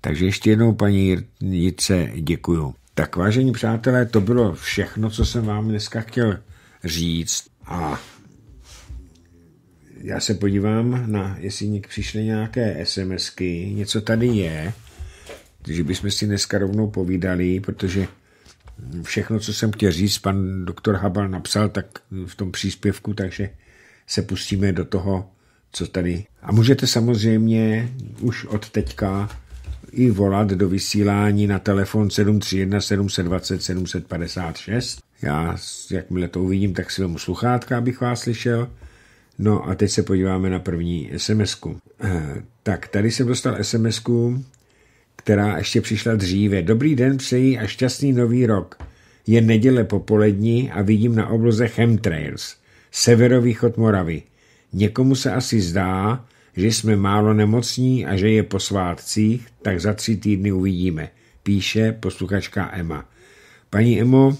Takže ještě jednou paní Jice děkuju. Tak vážení přátelé, to bylo všechno, co jsem vám dneska chtěl říct a já se podívám na, jestli přišly nějaké SMSky, něco tady je, že bychom si dneska rovnou povídali, protože všechno, co jsem chtěl říct, pan doktor Habal napsal tak v tom příspěvku, takže se pustíme do toho, co tady. A můžete samozřejmě už od teďka i volat do vysílání na telefon 731 720 756. Já, jakmile to uvidím, tak si vemu sluchátka, abych vás slyšel. No a teď se podíváme na první sms -ku. Eh, tak, tady jsem dostal sms která ještě přišla dříve. Dobrý den, přeji a šťastný nový rok. Je neděle popolední a vidím na obloze chemtrails, severovýchod Moravy. Někomu se asi zdá, že jsme málo nemocní a že je po svátcích, tak za tři týdny uvidíme, píše posluchačka Emma. Paní Emo,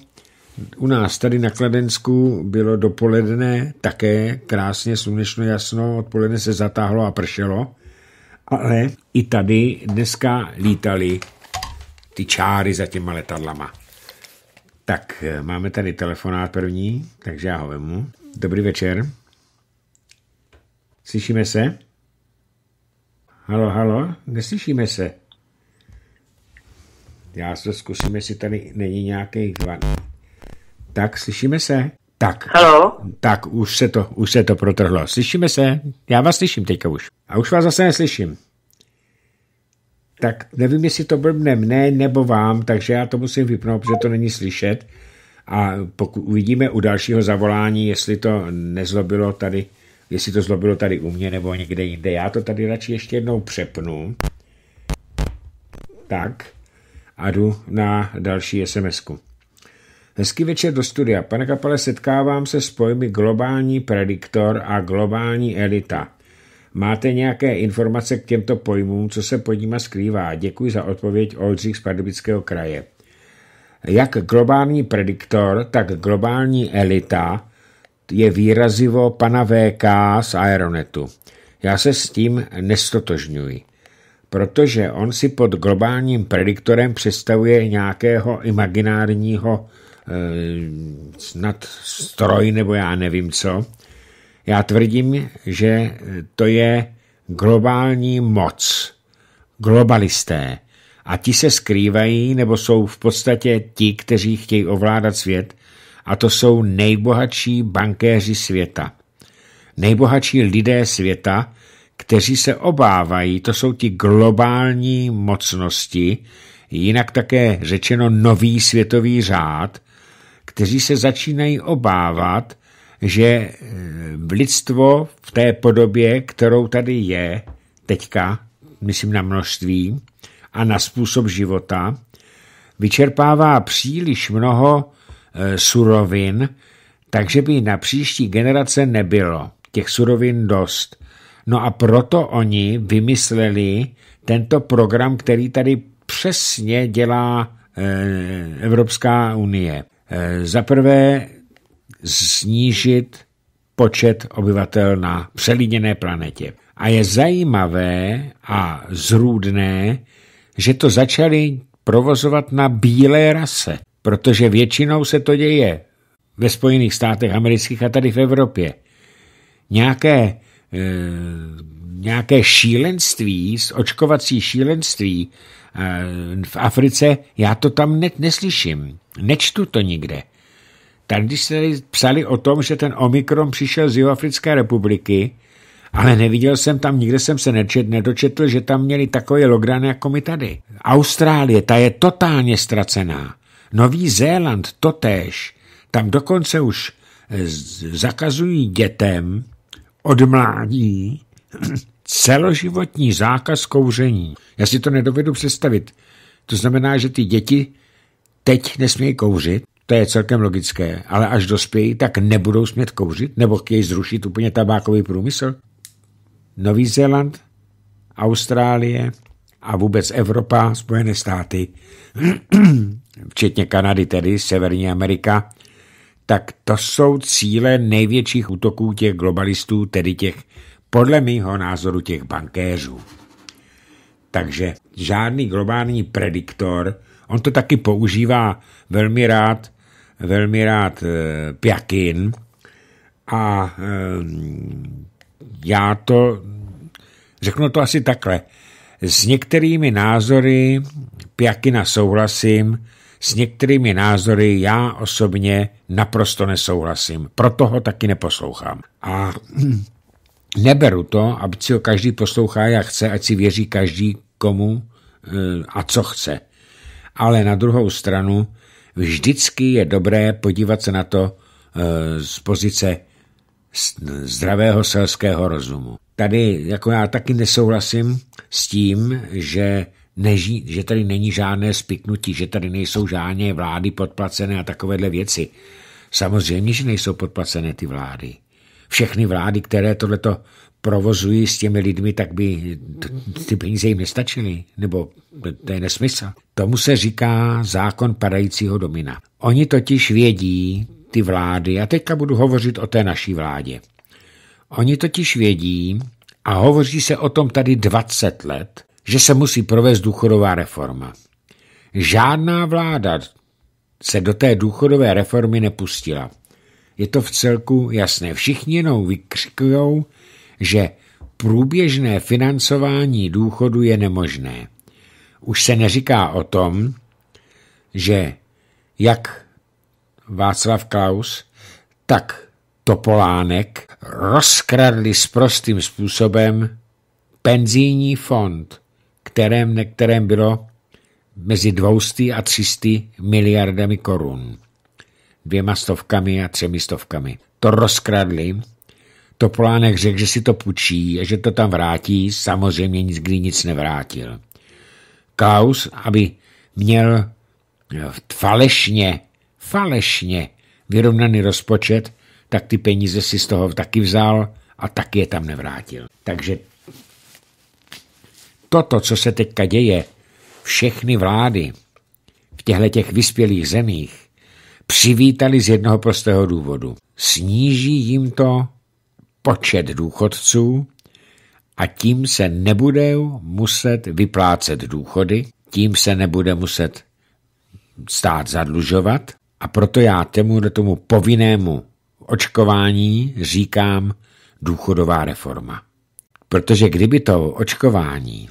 u nás tady na Kladensku bylo dopoledne také krásně slunečno jasno, odpoledne se zatáhlo a pršelo, ale i tady dneska lítali ty čáry za těma letadlama. Tak, máme tady telefonát první, takže já ho vemu. Dobrý večer. Slyšíme se? Halo, halo, neslyšíme se. Já se zkusím, jestli tady není nějaký zvan. Tak, slyšíme se? Tak. Halo? Tak, už se to, už se to protrhlo. Slyšíme se? Já vás slyším teďka už. A už vás zase neslyším. Tak nevím, jestli to blbne mne nebo vám, takže já to musím vypnout, protože to není slyšet. A pokud uvidíme u dalšího zavolání, jestli to nezlobilo tady, jestli to zlobilo tady u mě nebo někde jinde. Já to tady radši ještě jednou přepnu. Tak. A jdu na další sms -ku. Hezký večer do studia. Pane Kapale, setkávám se s pojmy globální prediktor a globální elita. Máte nějaké informace k těmto pojmům, co se pod nimi skrývá? Děkuji za odpověď Oldřich z Pardubického kraje. Jak globální prediktor, tak globální elita je výrazivo pana VK z Aeronetu. Já se s tím nestotožňuji, protože on si pod globálním prediktorem představuje nějakého imaginárního snad stroj nebo já nevím co. Já tvrdím, že to je globální moc, globalisté. A ti se skrývají, nebo jsou v podstatě ti, kteří chtějí ovládat svět, a to jsou nejbohatší bankéři světa. Nejbohatší lidé světa, kteří se obávají, to jsou ti globální mocnosti, jinak také řečeno nový světový řád, kteří se začínají obávat, že eh, lidstvo v té podobě, kterou tady je teďka, myslím na množství a na způsob života, vyčerpává příliš mnoho e, surovin, takže by na příští generace nebylo těch surovin dost. No a proto oni vymysleli tento program, který tady přesně dělá e, Evropská unie. Eh, za prvé snížit počet obyvatel na přelíněné planetě. A je zajímavé a zrůdné, že to začali provozovat na bílé rase, protože většinou se to děje ve Spojených státech amerických a tady v Evropě. Nějaké, e, nějaké šílenství, očkovací šílenství e, v Africe, já to tam net neslyším. Nečtu to nikde. Tady se psali o tom, že ten Omikron přišel z Jihoafrické republiky, ale neviděl jsem tam, nikde jsem se nečet, nedočetl, že tam měli takový lockdown jako my tady. Austrálie, ta je totálně ztracená. Nový Zéland totéž. Tam dokonce už eh, zakazují dětem od mládí celoživotní zákaz kouření. Já si to nedovedu představit. To znamená, že ty děti teď nesmějí kouřit, to je celkem logické, ale až dospějí, tak nebudou smět kouřit, nebo chtějí zrušit úplně tabákový průmysl. Nový Zéland, Austrálie a vůbec Evropa, Spojené státy, včetně Kanady tedy, Severní Amerika, tak to jsou cíle největších útoků těch globalistů, tedy těch, podle mýho názoru, těch bankéřů. Takže žádný globální prediktor, on to taky používá velmi rád, velmi rád e, Pjakin a e, já to, řeknu to asi takhle, s některými názory Pjakina souhlasím, s některými názory já osobně naprosto nesouhlasím, proto ho taky neposlouchám. A neberu to, aby si ho každý poslouchá, jak chce, ať si věří každý komu eh, a co chce. Ale na druhou stranu vždycky je dobré podívat se na to eh, z pozice zdravého selského rozumu. Tady jako já taky nesouhlasím s tím, že, neží, že tady není žádné spiknutí, že tady nejsou žádné vlády podplacené a takovéhle věci. Samozřejmě, že nejsou podplacené ty vlády. Všechny vlády, které tohleto provozují s těmi lidmi, tak by ty peníze jim nestačily. Nebo to je nesmysl. Tomu se říká zákon padajícího domina. Oni totiž vědí, ty vlády, a teďka budu hovořit o té naší vládě. Oni totiž vědí, a hovoří se o tom tady 20 let, že se musí provést důchodová reforma. Žádná vláda se do té důchodové reformy nepustila. Je to v celku jasné. Všichni jenom vykřikují, že průběžné financování důchodu je nemožné. Už se neříká o tom, že jak Václav Klaus, tak Topolánek rozkradli s prostým způsobem penzijní fond, kterém, kterém bylo mezi 200 a 300 miliardami korun. Dvěma stovkami a třemi stovkami. To rozkradli. Topolánek řekl, že si to půjčí a že to tam vrátí. Samozřejmě nic, kdy nic nevrátil. Klaus, aby měl falešně, falešně vyrovnaný rozpočet, tak ty peníze si z toho taky vzal a taky je tam nevrátil. Takže toto, co se teďka děje, všechny vlády v těchto těch vyspělých zemích přivítali z jednoho prostého důvodu. Sníží jim to počet důchodců a tím se nebude muset vyplácet důchody, tím se nebude muset stát zadlužovat a proto já tomu, tomu povinnému očkování říkám důchodová reforma. Protože kdyby to očkování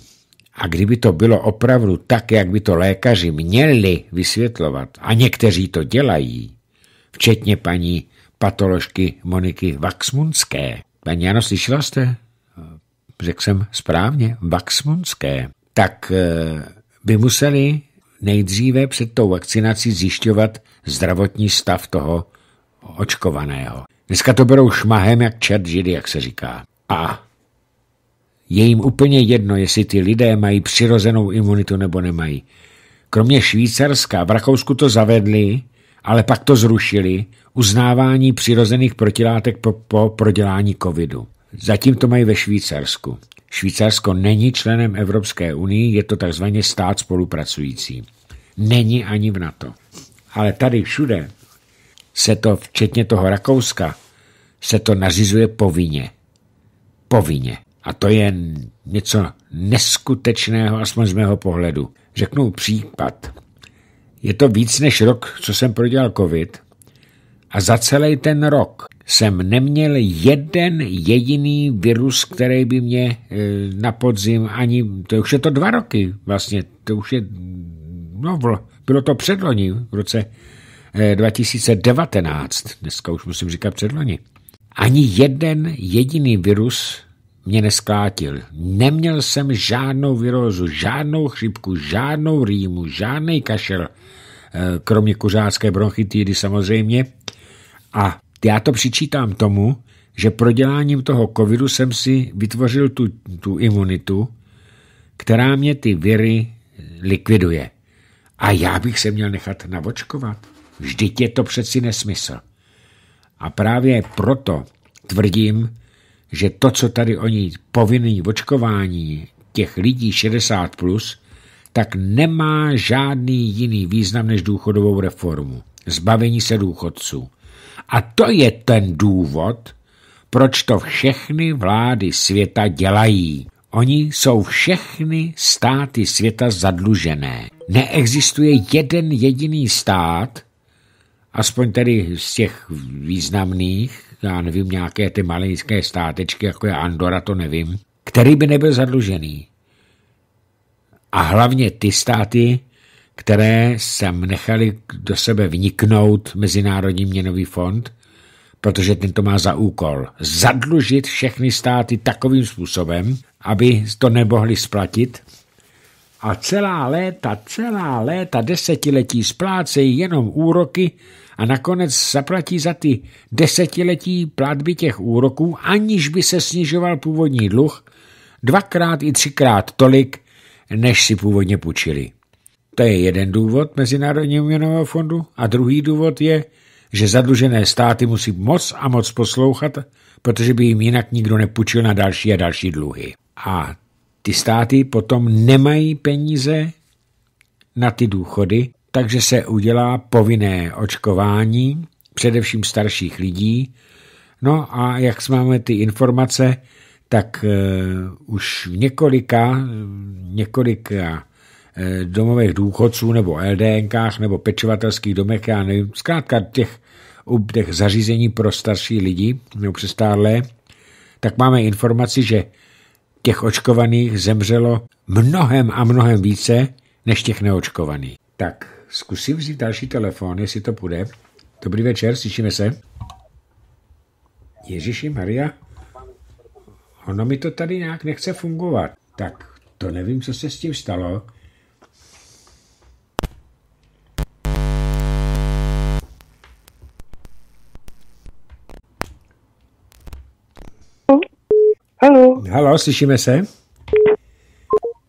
a kdyby to bylo opravdu tak, jak by to lékaři měli vysvětlovat, a někteří to dělají, včetně paní patoložky Moniky Vaxmunské. Paní Jano, slyšela jste? Řekl jsem správně, Vaxmunské. Tak eh, by museli nejdříve před tou vakcinací zjišťovat zdravotní stav toho očkovaného. Dneska to berou šmahem jak čert židy, jak se říká. A je jim úplně jedno, jestli ty lidé mají přirozenou imunitu nebo nemají. Kromě Švýcarska, v Rakousku to zavedli, ale pak to zrušili, uznávání přirozených protilátek po, po prodělání covidu. Zatím to mají ve Švýcarsku. Švýcarsko není členem Evropské unie, je to takzvaně stát spolupracující. Není ani v NATO. Ale tady všude se to, včetně toho Rakouska, se to nařizuje povinně. Povinně. A to je něco neskutečného, aspoň z mého pohledu. Řeknu případ. Je to víc než rok, co jsem prodělal covid a za celý ten rok jsem neměl jeden jediný virus, který by mě e, na podzim ani, to už je to dva roky vlastně, to už je, no bylo to předloni v roce 2019, eh, dneska už musím říkat předloni, ani jeden jediný virus mě nesklátil. Neměl jsem žádnou virózu, žádnou chřipku, žádnou rýmu, žádný kašel, eh, kromě kuřácké bronchitidy samozřejmě. A já to přičítám tomu, že proděláním toho covidu jsem si vytvořil tu, tu imunitu, která mě ty viry likviduje. A já bych se měl nechat navočkovat. Vždyť je to přeci nesmysl. A právě proto tvrdím, že to, co tady oni povinný očkování těch lidí 60+, plus, tak nemá žádný jiný význam než důchodovou reformu. Zbavení se důchodců. A to je ten důvod, proč to všechny vlády světa dělají. Oni jsou všechny státy světa zadlužené. Neexistuje jeden jediný stát, aspoň tedy z těch významných, já nevím, nějaké ty malinské státečky, jako je Andora, to nevím, který by nebyl zadlužený. A hlavně ty státy, které sem nechali do sebe vniknout Mezinárodní měnový fond, protože tento má za úkol zadlužit všechny státy takovým způsobem, aby to nemohli splatit. A celá léta, celá léta, desetiletí splácejí jenom úroky a nakonec zaplatí za ty desetiletí platby těch úroků, aniž by se snižoval původní dluh, dvakrát i třikrát tolik, než si původně půjčili. To je jeden důvod Mezinárodního měnového fondu a druhý důvod je, že zadlužené státy musí moc a moc poslouchat, protože by jim jinak nikdo nepůjčil na další a další dluhy. A ty státy potom nemají peníze na ty důchody, takže se udělá povinné očkování, především starších lidí. No a jak máme ty informace, tak uh, už v několika, několika domovech důchodců nebo LDNkách nebo pečovatelských domech, já nevím, zkrátka těch, těch zařízení pro starší lidi nebo přestárlé, tak máme informaci, že těch očkovaných zemřelo mnohem a mnohem více než těch neočkovaných. Tak zkusím vzít další telefon, jestli to půjde. Dobrý večer, slyšíme se. Ježíši Maria, ono mi to tady nějak nechce fungovat. Tak to nevím, co se s tím stalo. Halo. Slyšíme se?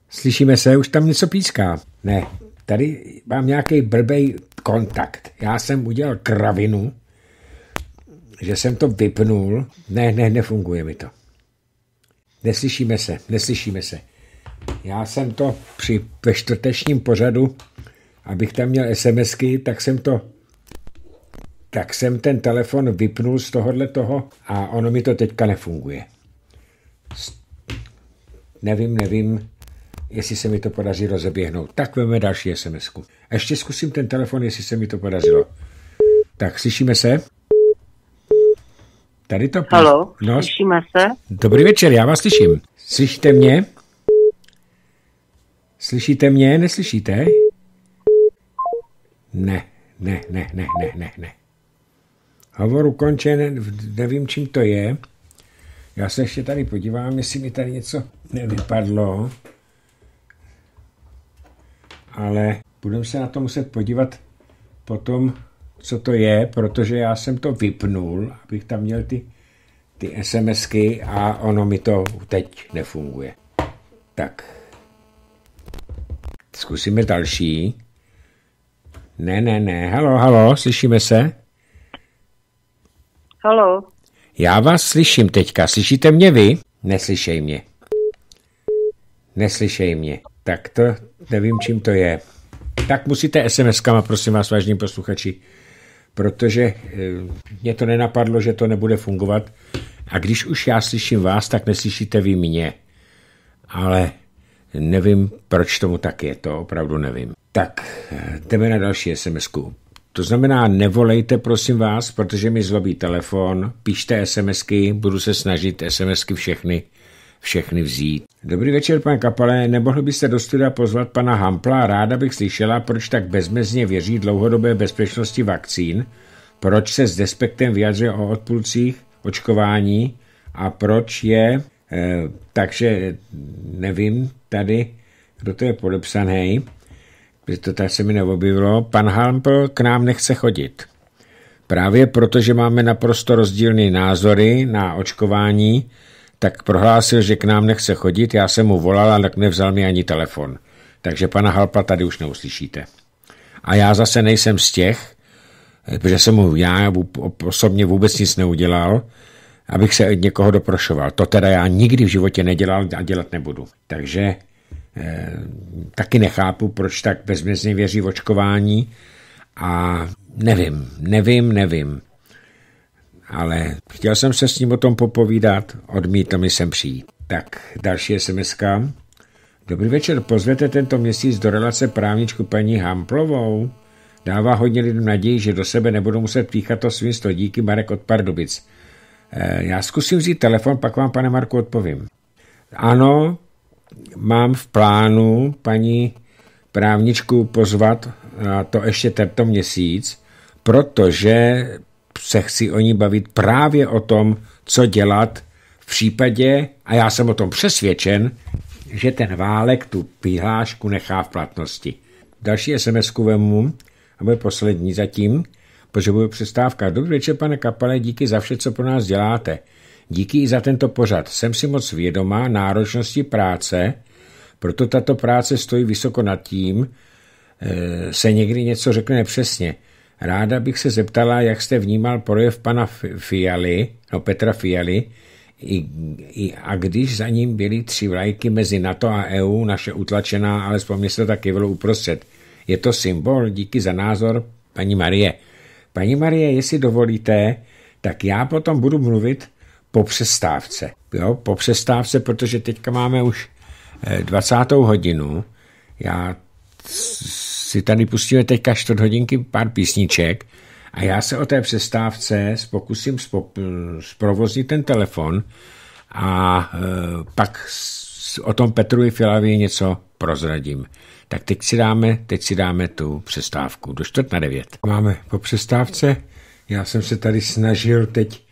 Slyšíme se, už tam něco píská. Ne, tady mám nějaký blbej kontakt. Já jsem udělal kravinu, že jsem to vypnul. Ne, ne, nefunguje mi to. Neslyšíme se, neslyšíme se. Já jsem to při ve čtvrtečním pořadu, abych tam měl SMSky, tak jsem to tak jsem ten telefon vypnul z tohohle toho a ono mi to teďka nefunguje. Nevím, nevím, jestli se mi to podaří rozeběhnout. Tak veme další sms -ku. Ještě zkusím ten telefon, jestli se mi to podařilo. Tak, slyšíme se? Tady to... Halo, no, slyšíme se? Dobrý večer, já vás slyším. Slyšíte mě? Slyšíte mě? Neslyšíte? Ne, ne, ne, ne, ne, ne, ne. Hovor ukončen, nevím, čím to je. Já se ještě tady podívám, jestli mi tady něco nevypadlo. Ale budeme se na to muset podívat potom, co to je, protože já jsem to vypnul, abych tam měl ty, ty SMSky a ono mi to teď nefunguje. Tak. Zkusíme další. Ne, ne, ne. Halo, halo, slyšíme se? Halo. Já vás slyším teďka. Slyšíte mě vy? Neslyšej mě. Neslyšej mě. Tak to nevím, čím to je. Tak musíte SMS-kama, prosím vás, vážní posluchači, protože e, mě to nenapadlo, že to nebude fungovat. A když už já slyším vás, tak neslyšíte vy mě. Ale nevím, proč tomu tak je, to opravdu nevím. Tak, eh, jdeme na další sms -ku. To znamená, nevolejte, prosím vás, protože mi zlobí telefon, píšte SMSky, budu se snažit SMSky všechny, všechny vzít. Dobrý večer, pan Kapale, nemohl byste do studia pozvat pana Hampla? Ráda bych slyšela, proč tak bezmezně věří dlouhodobé bezpečnosti vakcín, proč se s despektem vyjadřuje o odpůlcích očkování a proč je, eh, takže nevím tady, kdo to je podepsaný, to tak se mi neobjevilo, pan Hampl k nám nechce chodit. Právě protože máme naprosto rozdílné názory na očkování, tak prohlásil, že k nám nechce chodit, já jsem mu volal, ale tak nevzal mi ani telefon. Takže pana Halpa tady už neuslyšíte. A já zase nejsem z těch, protože jsem mu já osobně vůbec nic neudělal, abych se někoho doprošoval. To teda já nikdy v životě nedělal a dělat nebudu. Takže eh, taky nechápu, proč tak bezmezně věří v očkování a nevím, nevím, nevím. ale chtěl jsem se s ním o tom popovídat, odmítl mi sem přijít. Tak, další sms -ka. Dobrý večer, pozvete tento měsíc do relace právničku paní Hamplovou. Dává hodně lidem naději, že do sebe nebudou muset píchat to svinstvo. Díky Marek od Pardubic. E, já zkusím vzít telefon, pak vám, pane Marku, odpovím. Ano, mám v plánu paní právničku pozvat a to ještě tento měsíc, protože se chci o ní bavit právě o tom, co dělat v případě, a já jsem o tom přesvědčen, že ten válek tu vyhlášku nechá v platnosti. Další SMS-ku vemu, a bude poslední zatím, protože bude přestávka. Dobrý večer, pane Kapale, díky za vše, co pro nás děláte. Díky i za tento pořad. Jsem si moc vědomá náročnosti práce, proto tato práce stojí vysoko nad tím, e, se někdy něco řekne nepřesně. Ráda bych se zeptala, jak jste vnímal projev pana Fialy, no Petra Fialy, i, i, a když za ním byly tři vlajky mezi NATO a EU, naše utlačená, mě se taky bylo uprostřed. Je to symbol, díky za názor, paní Marie. Paní Marie, jestli dovolíte, tak já potom budu mluvit po přestávce. Jo, po přestávce, protože teďka máme už 20. Eh, hodinu. Já si tady pustíme teďka čtvrt hodinky pár písniček a já se o té přestávce pokusím zprovoznit ten telefon a e, pak o tom Petru Filavi něco prozradím. Tak teď si dáme, teď si dáme tu přestávku do čtvrt na devět. Máme po přestávce. Já jsem se tady snažil teď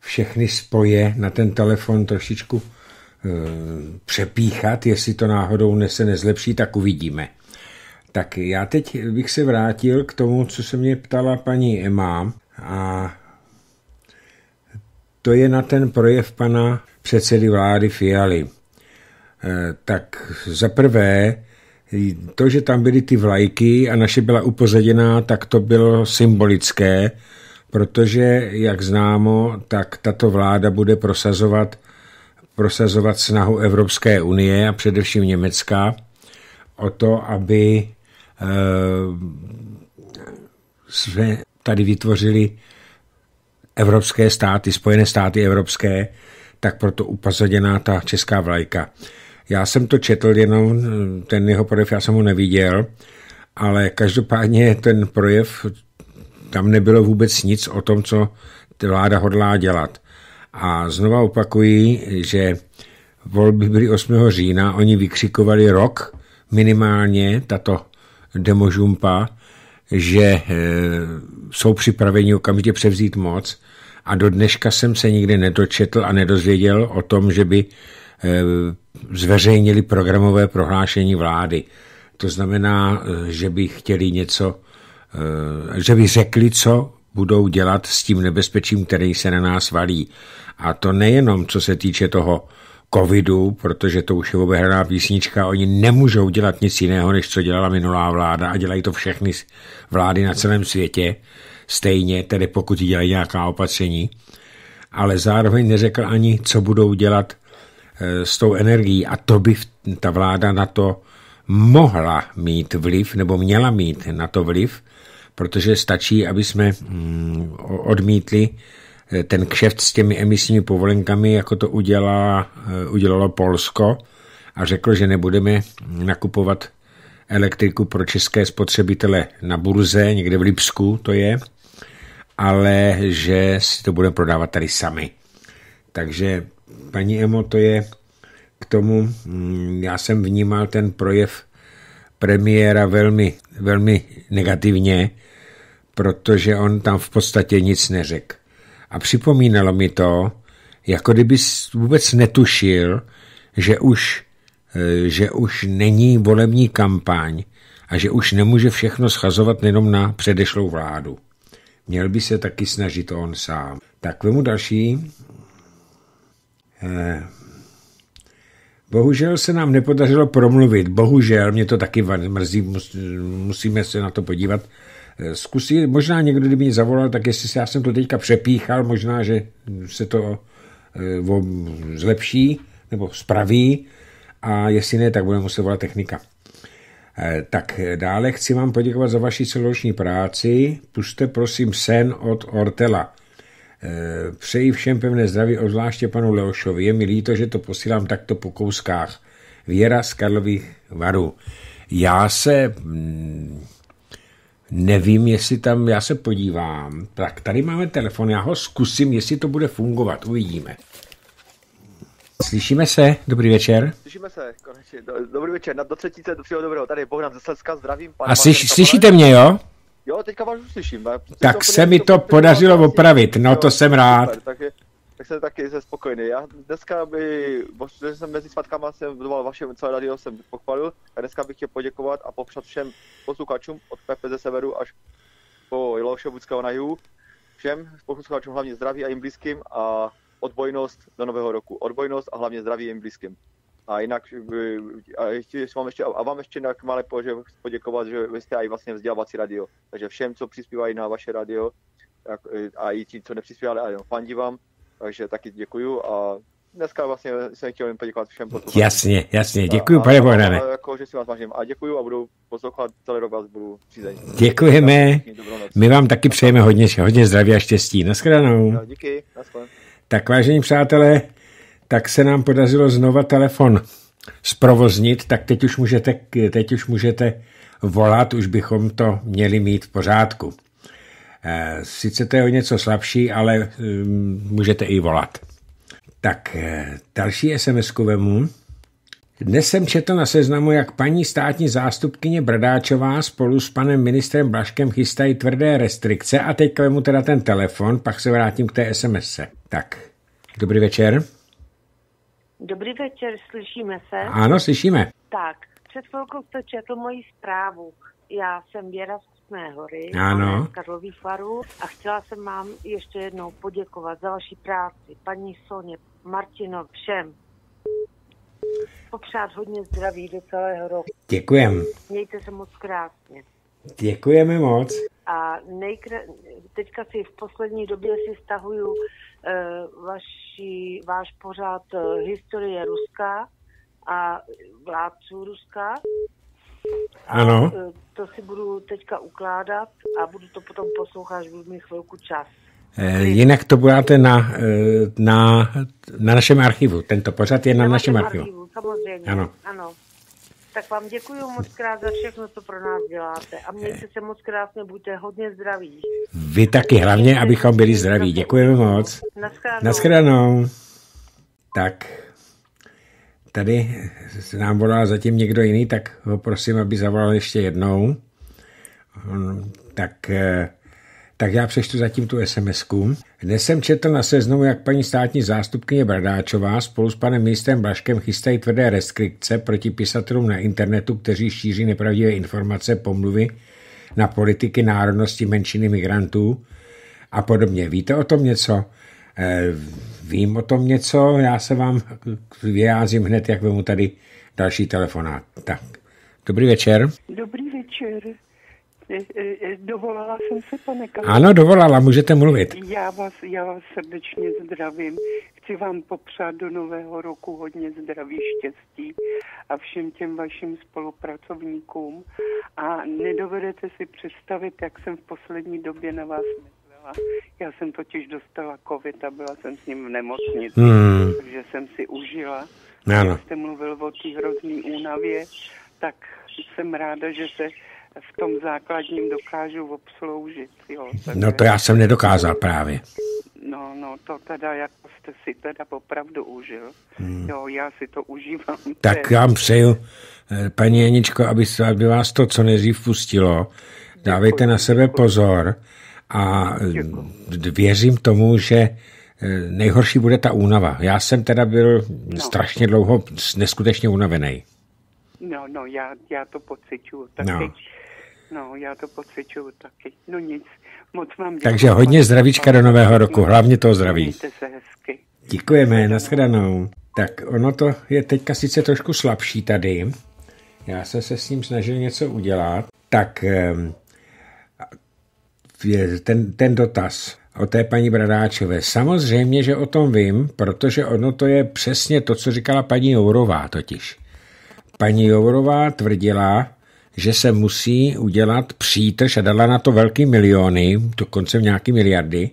všechny spoje na ten telefon trošičku e, přepíchat, jestli to náhodou se nezlepší, tak uvidíme. Tak já teď bych se vrátil k tomu, co se mě ptala paní Emma a to je na ten projev pana předsedy vlády Fialy. E, tak za prvé, to, že tam byly ty vlajky a naše byla upozaděná, tak to bylo symbolické, protože, jak známo, tak tato vláda bude prosazovat, prosazovat snahu Evropské unie a především Německa o to, aby jsme tady vytvořili evropské státy, Spojené státy evropské, tak proto upozaděná ta česká vlajka. Já jsem to četl jenom, ten jeho projev, já jsem ho neviděl, ale každopádně ten projev, tam nebylo vůbec nic o tom, co vláda hodlá dělat. A znova opakuji, že volby byly 8. října, oni vykřikovali rok minimálně, tato demožumpa, že e, jsou připraveni okamžitě převzít moc a do dneška jsem se nikdy nedočetl a nedozvěděl o tom, že by e, zveřejnili programové prohlášení vlády. To znamená, e, že by chtěli něco, že by řekli, co budou dělat s tím nebezpečím, který se na nás valí. A to nejenom, co se týče toho covidu, protože to už je obehraná písnička, oni nemůžou dělat nic jiného, než co dělala minulá vláda a dělají to všechny vlády na celém světě stejně, tedy pokud dělají nějaká opatření, ale zároveň neřekl ani, co budou dělat e, s tou energií. A to by ta vláda na to mohla mít vliv, nebo měla mít na to vliv, protože stačí, aby jsme mm, odmítli ten kšeft s těmi emisními povolenkami, jako to udělala, eh, udělalo Polsko a řeklo, že nebudeme nakupovat elektriku pro české spotřebitele na burze, někde v Lipsku to je, ale že si to budeme prodávat tady sami. Takže, paní Emo, to je k tomu, mm, já jsem vnímal ten projev premiéra velmi, velmi negativně, protože on tam v podstatě nic neřekl. A připomínalo mi to, jako kdyby vůbec netušil, že už, eh, že už není volební kampaň a že už nemůže všechno schazovat jenom na předešlou vládu. Měl by se taky snažit on sám. Tak vemu další. Eh, bohužel se nám nepodařilo promluvit. Bohužel, mě to taky mrzí, musíme se na to podívat. Zkusí, možná někdo, kdyby mě zavolal, tak jestli se já jsem to teďka přepíchal, možná, že se to e, zlepší nebo spraví a jestli ne, tak budeme muset volat technika. E, tak dále chci vám poděkovat za vaši celoroční práci. Puste prosím sen od Ortela. Přeji všem pevné zdraví, obzvláště panu Leošovi. Je mi líto, že to posílám takto po kouskách. Věra z Karlových varů. Já se mm, nevím, jestli tam, já se podívám. Tak tady máme telefon, já ho zkusím, jestli to bude fungovat, uvidíme. Slyšíme se? Dobrý večer. Slyšíme se, konečně. Dobrý večer, na do třetíce, do všeho dobrého. Tady je Bohdan ze Slezska, zdravím. A slyš, slyšíte mě, jo? Jo, teďka vás už slyším. Tak se mi to podařilo opravit, no to jsem rád. Super, tak, tak jsem taky se spokojený. Já dneska by, protože jsem mezi svatkama jsem budoval vaše celé radio, jsem pochvalil, a dneska bych chtěl poděkovat a popřát všem posluchačům od Pepe ze severu až po Jilošovického na jihu, všem posluchačům hlavně zdraví a jim blízkým a odbojnost do nového roku. Odbojnost a hlavně zdraví jim blízkým. A jinak, a, ještě, vám ještě, a vám ještě na malé poděkovat, že vy jste i vlastně vzdělávací radio. Takže všem, co přispívají na vaše radio, a i ti, co nepřispívali, ale fandí vám, takže taky děkuju a dneska vlastně jsem chtěl jen poděkovat všem. Jasně, jasně, děkuji, pane Bohdane. Jako, že si vás vážím a děkuju a budu poslouchat celý rok vás budu přízeň. Děkujeme, my vám taky přejeme hodně, hodně zdraví a štěstí. Naschledanou. díky, naschledanou. Tak vážení přátelé, tak se nám podařilo znova telefon zprovoznit, tak teď už můžete, teď už můžete volat, už bychom to měli mít v pořádku. Eh, sice to je o něco slabší, ale hm, můžete i volat. Tak eh, další sms vemu. Dnes jsem četl na seznamu, jak paní státní zástupkyně Bradáčová spolu s panem ministrem Blaškem chystají tvrdé restrikce a teď vemu teda ten telefon, pak se vrátím k té SMS. Tak, dobrý večer. Dobrý večer, slyšíme se? Ano, slyšíme. Tak, před chvilkou jste četl moji zprávu. Já jsem Věra z Kutné hory, ano. z Karlových farů a chtěla jsem vám ještě jednou poděkovat za vaši práci, paní Soně, Martino, všem. Popřát hodně zdraví do celého roku. Děkujem. Mějte se moc krásně. Děkujeme moc. A nejkre... teďka si v poslední době si stahuju vaši, váš pořád uh, historie Ruska a vládců Ruska. Ano. A, uh, to si budu teďka ukládat a budu to potom poslouchat, až budu mít chvilku čas. Jinak to budete na, na, na našem archivu. Tento pořad je na, na našem archivu. archivu. Samozřejmě. Ano. ano. Tak vám děkuji moc krát za všechno, co pro nás děláte. A mějte se moc krásně, buďte hodně zdraví. Vy taky hlavně, abychom byli zdraví. Děkujeme moc. Naschledanou. Naschledanou. Tak, tady se nám volá zatím někdo jiný, tak ho prosím, aby zavolal ještě jednou. Tak eh, tak já přečtu zatím tu sms -ku. Dnes jsem četl na seznamu, jak paní státní zástupkyně Bradáčová spolu s panem ministrem Blaškem chystají tvrdé restrikce proti pisatelům na internetu, kteří šíří nepravdivé informace, pomluvy na politiky národnosti menšiny migrantů a podobně. Víte o tom něco? Eh, vím o tom něco, já se vám vyjádřím hned, jak vemu tady další telefonát. Tak, dobrý večer. Dobrý večer. E, e, dovolala jsem se, pane Kalu. Ano, dovolala, můžete mluvit. Já vás, já vás srdečně zdravím. Chci vám popřát do nového roku hodně zdraví, štěstí a všem těm vašim spolupracovníkům. A nedovedete si představit, jak jsem v poslední době na vás myslela. Já jsem totiž dostala covid a byla jsem s ním v nemocnici, hmm. takže jsem si užila. Ano. Jak jste mluvil o té hrozný únavě, tak jsem ráda, že se v tom základním dokážu obsloužit. Jo. Takže... No to já jsem nedokázal právě. No, no, to teda, jako jste si teda opravdu užil. Hmm. Jo, já si to užívám. Tak já vám přeju, eh, paní Jeničko, aby, se, aby vás to co nejdřív pustilo. Dávejte děkuji, na sebe děkuji. pozor a eh, děkuji. věřím tomu, že eh, nejhorší bude ta únava. Já jsem teda byl no. strašně dlouho neskutečně unavený. No, no, já, já to pociťuju taky. No. No, já to pociťuju taky. No nic, moc vám děkuji. Takže hodně zdravíčka do nového roku, hlavně to zdraví. Mějte se hezky. Děkujeme, nashledanou. Tak ono to je teďka sice trošku slabší tady. Já jsem se s ním snažil něco udělat. Tak ten, ten dotaz o té paní Bradáčové. Samozřejmě, že o tom vím, protože ono to je přesně to, co říkala paní Jourová totiž. Paní Jourová tvrdila, že se musí udělat přítrž a dala na to velký miliony, dokonce v nějaký miliardy,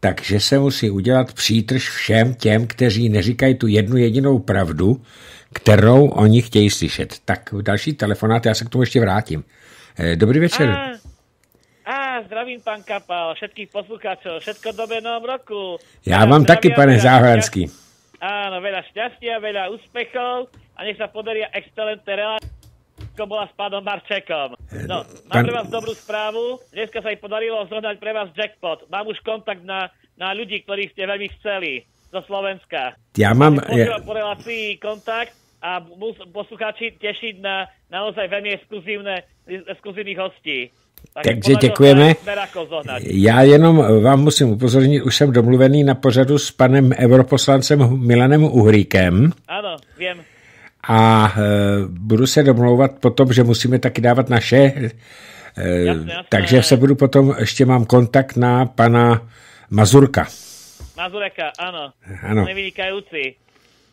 takže se musí udělat přítrž všem těm, kteří neříkají tu jednu jedinou pravdu, kterou oni chtějí slyšet. Tak další telefonát, já se k tomu ještě vrátím. Eh, dobrý večer. A, a zdravím pan Kapal, všetkých poslucháčov, všetko dobré novom roku. Já vám taky, pane šťastia- Áno, veľa šťastia, veľa úspechov a nech sa podaria excelentné relácie, ako bola s pánom Marčekom. No, mám Pán- pre vás dobrú správu. Dneska sa mi podarilo zohnať pre vás jackpot. Mám už kontakt na, na ľudí, ktorých ste veľmi chceli zo Slovenska. Já mám... Posielam po relácii kontakt a mus, poslucháči tešiť na naozaj veľmi exkluzívne, exkluzívnych hostí. Takže podarilo sa děkujeme. Já jenom vám musím upozornit, už jsem domluvený na pořadu s panem europoslancem Milanem Uhríkem Áno, viem. A e, budu se domlouvat potom, že musíme taky dávat naše, e, Jasné, jasné. takže se budu potom, ještě mám kontakt na pana Mazurka. Mazureka. Ano. On je vynikajúci.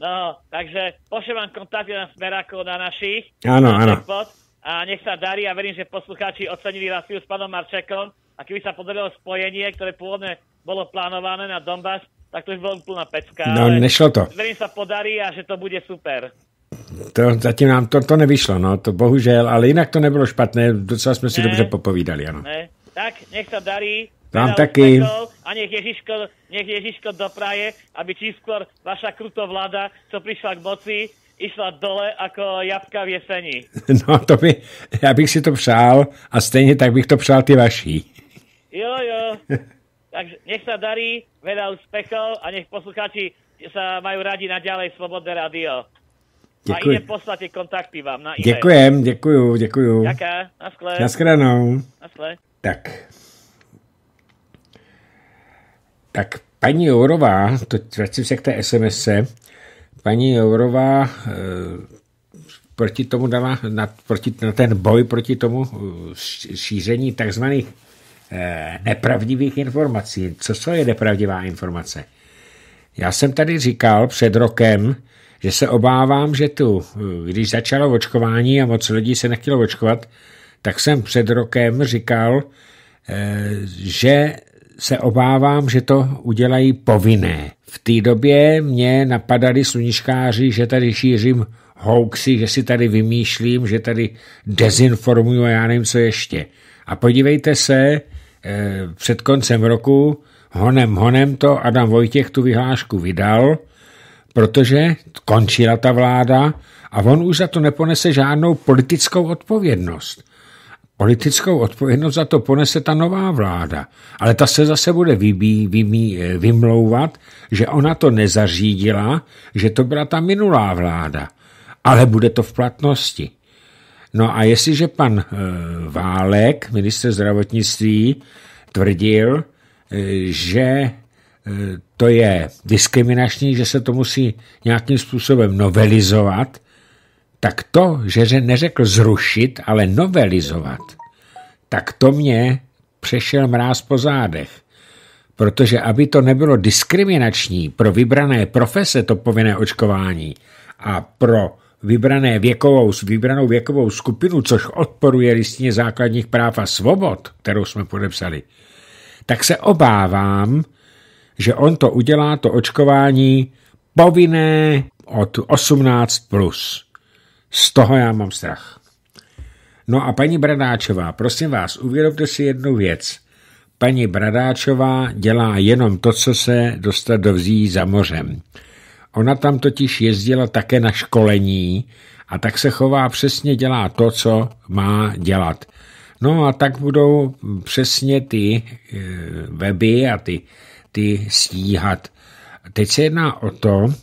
No, takže pošlem vám kontakty na Smerakov na našich. Áno, na áno. Jackpot. A nech sa darí a verím, že poslucháči ocenili reláciu s pánom Marčekom. A keby sa podarilo spojenie, ktoré pôvodne bolo plánované na Donbass, tak to už bolo úplná pecka. No, ale nešlo to. Verím sa podarí a že to bude super. To zatím nám to, to nevyšlo, no, to bohužel, ale jinak to nebylo špatné, docela jsme si Ne. dobře popovídali, ano. Ne? Tak, nech sa darí. Vám taky. A nech Ježiško, nech Ježiško dopraje, aby čím skôr vaša kruto vláda, čo prišla k moci, išla dole ako jabka v jeseni. No to by, já bych si to přál a stejně tak bych to přál ty vaší. Jo, jo. Takže nech sa darí, veľa úspechov a nech poslucháči sa majú radi naďalej Slobodné radio. A Děkuji. idem poslať tie kontakty vám na e-mail. Děkujem, děkuju, děkuju. Ďaká, naschle. Naschledanou. Naschle. Tak. Tak paní Jourová, to vracím se k té SMS, paní Jourová eh, proti tomu dala, na, proti, na ten boj proti tomu eh, šíření takzvaných eh, nepravdivých informací. Co to je nepravdivá informace? Já jsem tady říkal před rokem, že se obávám, že tu, když začalo očkování a moc lidí se nechtělo očkovat, tak jsem před rokem říkal, eh, že se obávám, že to udělají povinné. V té době mě napadali sluníčkáři, že tady šířím hoaxy, že si tady vymýšlím, že tady dezinformuju a já nevím, co ještě. A podívejte se, eh, před koncem roku honem honem to Adam Vojtěch tu vyhlášku vydal, protože končila ta vláda a on už za to neponese žádnou politickou odpovědnost. Politickou odpovědnost za to ponese ta nová vláda, ale ta se zase bude vybí, vymí, vymlouvat, že ona to nezařídila, že to byla ta minulá vláda, ale bude to v platnosti. No a jestliže pan e, Válek, minister zdravotnictví, tvrdil, e, že to je diskriminační, že se to musí nějakým způsobem novelizovat, tak to, že neřekl zrušit, ale novelizovat, tak to mě přešel mráz po zádech. Protože aby to nebylo diskriminační pro vybrané profese, to povinné očkování, a pro vybrané věkovou, vybranou věkovou skupinu, což odporuje listině základních práv a svobod, kterou jsme podepsali, tak se obávám, že on to udělá, to očkování, povinné od 18+. Plus. Z toho já mám strach. No a paní Bradáčová, prosím vás, uvědomte si jednu věc. Paní Bradáčová dělá jenom to, co se dostat do vzí za mořem. Ona tam totiž jezdila také na školení a tak se chová přesně dělá to, co má dělat. No a tak budou přesně ty e, weby a ty, ty stíhat. Teď se jedná o to,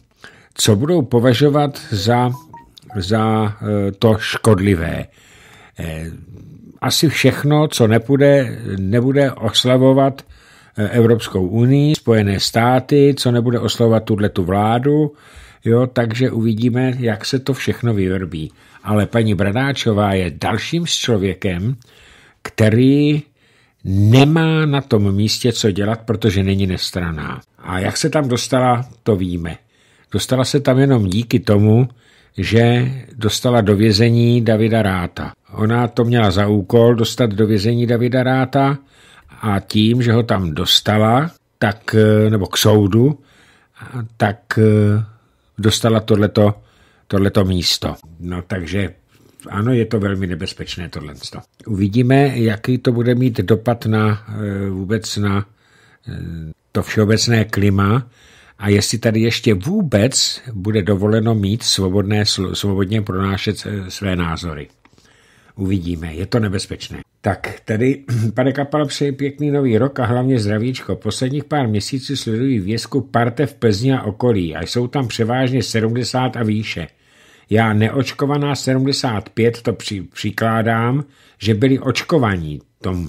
co budou považovat za, za e, to škodlivé. E, asi všechno, co nepůjde, nebude oslavovat Evropskou unii, Spojené státy, co nebude oslavovat tuhle tu vládu, jo, takže uvidíme, jak se to všechno vyvrbí. Ale paní Bradáčová je dalším člověkem, který nemá na tom místě co dělat, protože není nestraná. A jak se tam dostala, to víme. Dostala se tam jenom díky tomu, že dostala do vězení Davida Ráta. Ona to měla za úkol dostat do vězení Davida Ráta a tím, že ho tam dostala, tak, nebo k soudu, tak dostala tohleto, tohleto místo. No takže ano, je to velmi nebezpečné tohle. Uvidíme, jaký to bude mít dopad na vůbec na to všeobecné klima a jestli tady ještě vůbec bude dovoleno mít svobodné, svobodně pronášet své názory. Uvidíme, je to nebezpečné. Tak, tady, pane Kapal, přeji pěkný nový rok a hlavně zdravíčko. Posledních pár měsíců sledují vězku parte v Plzni a okolí a jsou tam převážně 70 a výše. Já neočkovaná 75 to při, přikládám, že byli očkovaní. Tom.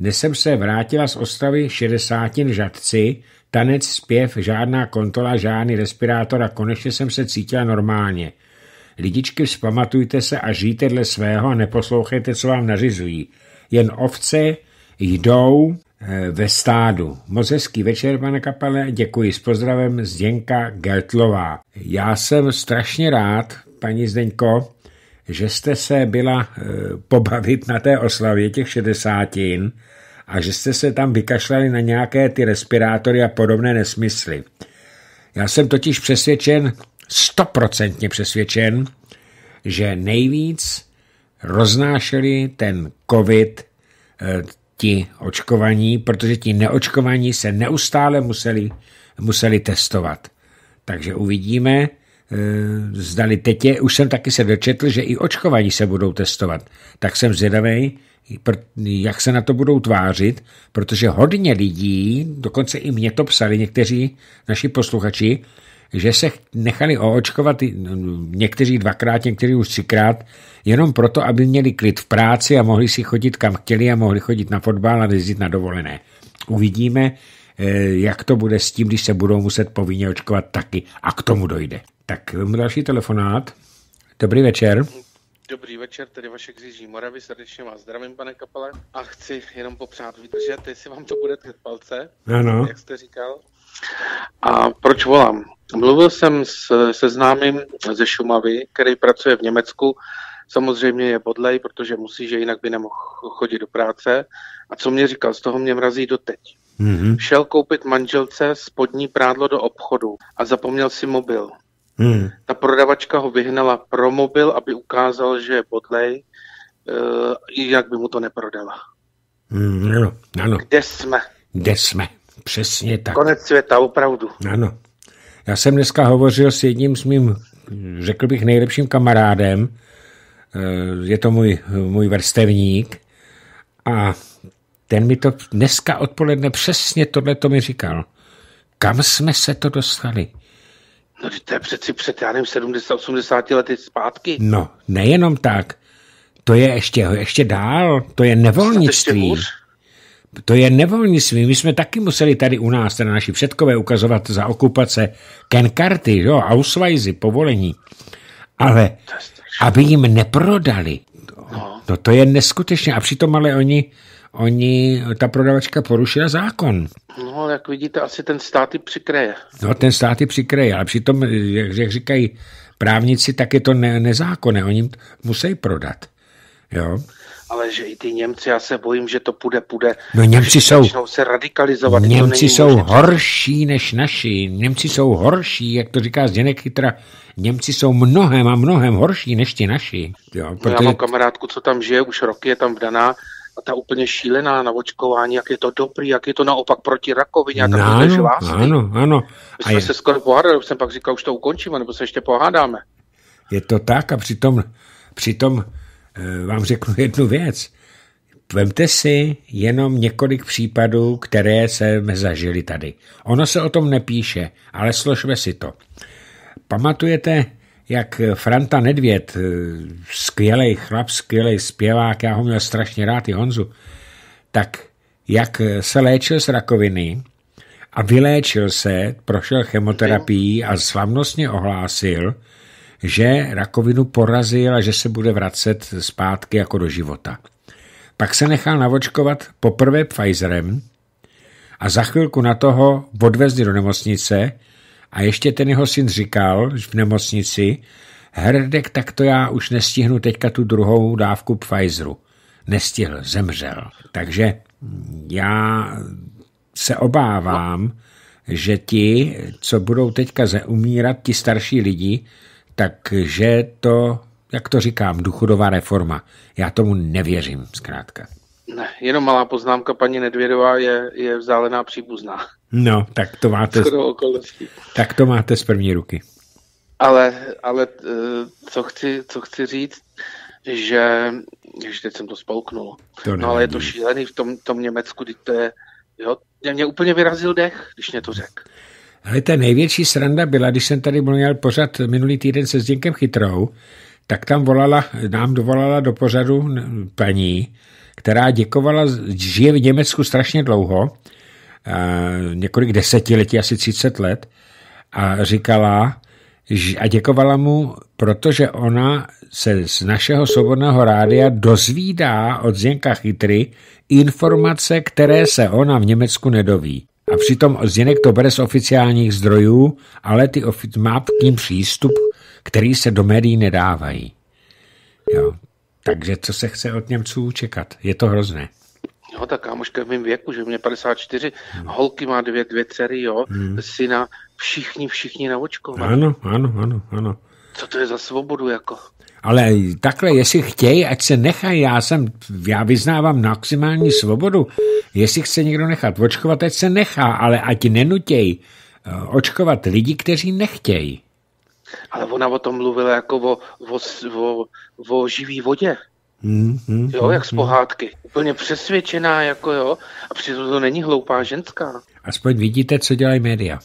Dnes jsem se vrátila z Ostravy 60 žadci, tanec, zpěv, žádná kontrola, žádný respirátor a konečně jsem se cítila normálně. Lidičky, vzpamatujte se a žijte dle svého a neposlouchejte, co vám nařizují. Jen ovce jdou e, ve stádu. Moc hezký večer, pane kapele, děkuji s pozdravem Zděnka Gertlová. Já jsem strašně rád, paní Zdeňko, že jste se byla e, pobavit na té oslavě těch šedesátin a že jste se tam vykašlali na nějaké ty respirátory a podobné nesmysly. Já jsem totiž přesvědčen, stoprocentně přesvědčen, že nejvíc roznášeli ten covid eh, ti očkovaní, protože ti neočkovaní se neustále museli, museli testovat. Takže uvidíme, eh, zdali teď je, už jsem taky se dočetl, že i očkovaní se budou testovat. Tak jsem zvědavý, jak se na to budou tvářit, protože hodně lidí, dokonce i mě to psali někteří naši posluchači, že se nechali oočkovat někteří dvakrát, někteří už třikrát, jenom proto, aby měli klid v práci a mohli si chodit kam chtěli a mohli chodit na fotbal a jezdit na dovolené. Uvidíme, eh, jak to bude s tím, když se budou muset povinně očkovat taky a k tomu dojde. Tak další telefonát. Dobrý večer. Dobrý večer, tady Vašek z Jižní Moravy, srdečně vás zdravím, pane Kapele, a chci jenom popřát vydržet, jestli vám to bude tkat palce, ano. jak jste říkal. A proč volám? Mluvil jsem s, se známým ze Šumavy, který pracuje v Německu, samozřejmě je bodlej, protože musí, že jinak by nemohl chodit do práce. A co mě říkal, z toho mě mrazí doteď. Mm-hmm. Šel koupit manželce spodní prádlo do obchodu a zapomněl si mobil. Hmm. Ta prodavačka ho vyhnala pro mobil, aby ukázal, že je podlej, uh, jinak by mu to neprodala. Hmm, ano, ano. Kde jsme? Kde jsme, přesně tak. Konec světa, opravdu. Ano. Já jsem dneska hovořil s jedním s mým, řekl bych, nejlepším kamarádem. Eh, je to můj, můj vrstevník. A ten mi to dneska odpoledne přesně tohle to mi říkal. Kam jsme se to dostali? No to je přeci před, já nevím, 70, 80 lety zpátky. No, nejenom tak. To je ještě, ještě dál. To je nevolnictví. To je nevolnictví. My jsme taky museli tady u nás, teda naši předkové, ukazovat za okupace kenkarty, jo, Ausweisy, povolení. Ale aby jim neprodali, no. no to je neskutečně. A přitom ale oni, oni, ta prodavačka porušila zákon. No, jak vidíte, asi ten státy přikreje. No, ten státy přikreje, ale přitom, jak, jak říkají právníci, tak je to ne, nezákonné, oni musí prodat. Jo? Ale že i ty Němci, já se bojím, že to půjde, půjde. No Němci jsou, se radikalizovat. Němci jsou možná. horší než naši. Němci jsou horší, jak to říká Zdeněk Chytra. Němci jsou mnohem a mnohem horší než ti naši. Jo, protože... no já mám kamarádku, co tam žije, už roky je tam vdaná a ta úplně šílená na očkování, jak je to dobrý, jak je to naopak proti rakovině a no, ano, ano, ano. My jsme je... se skoro pohádali, už jsem pak říkal, už to ukončíme, nebo se ještě pohádáme. Je to tak a přitom, přitom eh, vám řeknu jednu věc. Vemte si jenom několik případů, které jsme zažili tady. Ono se o tom nepíše, ale složme si to. Pamatujete, jak Franta Nedvěd, eh, skvělý chlap, skvělý zpěvák, já ho měl strašně rád i Honzu, tak jak se léčil z rakoviny a vyléčil se, prošel chemoterapií a slavnostně ohlásil, že rakovinu porazil a že se bude vracet zpátky jako do života. Pak se nechal navočkovat poprvé Pfizerem a za chvilku na toho odvezli do nemocnice, a ještě ten jeho syn říkal v nemocnici, Herdek, tak to já už nestihnu teďka tu druhou dávku Pfizeru. Nestihl, zemřel. Takže já se obávám, že ti, co budou teďka umírat, ti starší lidi, takže to, jak to říkám, důchodová reforma. Já tomu nevěřím, zkrátka. Ne, jenom malá poznámka, paní Nedvědová je, je vzálená příbuzná. No, tak to máte, tak to máte z první ruky. Ale, ale eh, co, chci, co chci říct, že, že teď jsem to spolknul. To no ale je to šílený v tom, tom Německu, to je, jo, mě úplně vyrazil dech, když mě to řekl. Ale ta největší sranda byla, když jsem tady měl pořad minulý týden se Zděnkem Chytrou, tak tam volala, nám dovolala do pořadu paní, která děkovala, žije v Německu strašně dlouho, několik desetiletí, asi 30 let, a říkala, a děkovala mu, protože ona se z našeho svobodného rádia dozvídá od Zdenka Chytry informace, které se ona v Německu nedoví. A přitom Zdeněk to bere z oficiálních zdrojů, ale ty má k ním přístup, který se do médií nedávají. Jo. Takže co se chce od Němců čekat? Je to hrozné. Tak kámoška v mém věku, že mě 54, hmm. holky má dvě, dvě dcery, jo, hmm. syna, všichni, všichni na očko. Ano, ano, ano, ano. Co to je za svobodu, jako? Ale takhle, jestli chtějí, ať se nechají, já jsem, já vyznávám maximální svobodu. Jestli chce někdo nechat očkovat, ať se nechá, ale ať nenutěj eh, očkovat lidi, kteří nechtějí. Ale ona o tom mluvila jako o, o, o, o živý vodě. Mm, mm, jo, jak z mm, pohádky. Úplně přesvědčená, jako jo. A přitom to není hloupá ženská. Aspoň vidíte, co dělají média.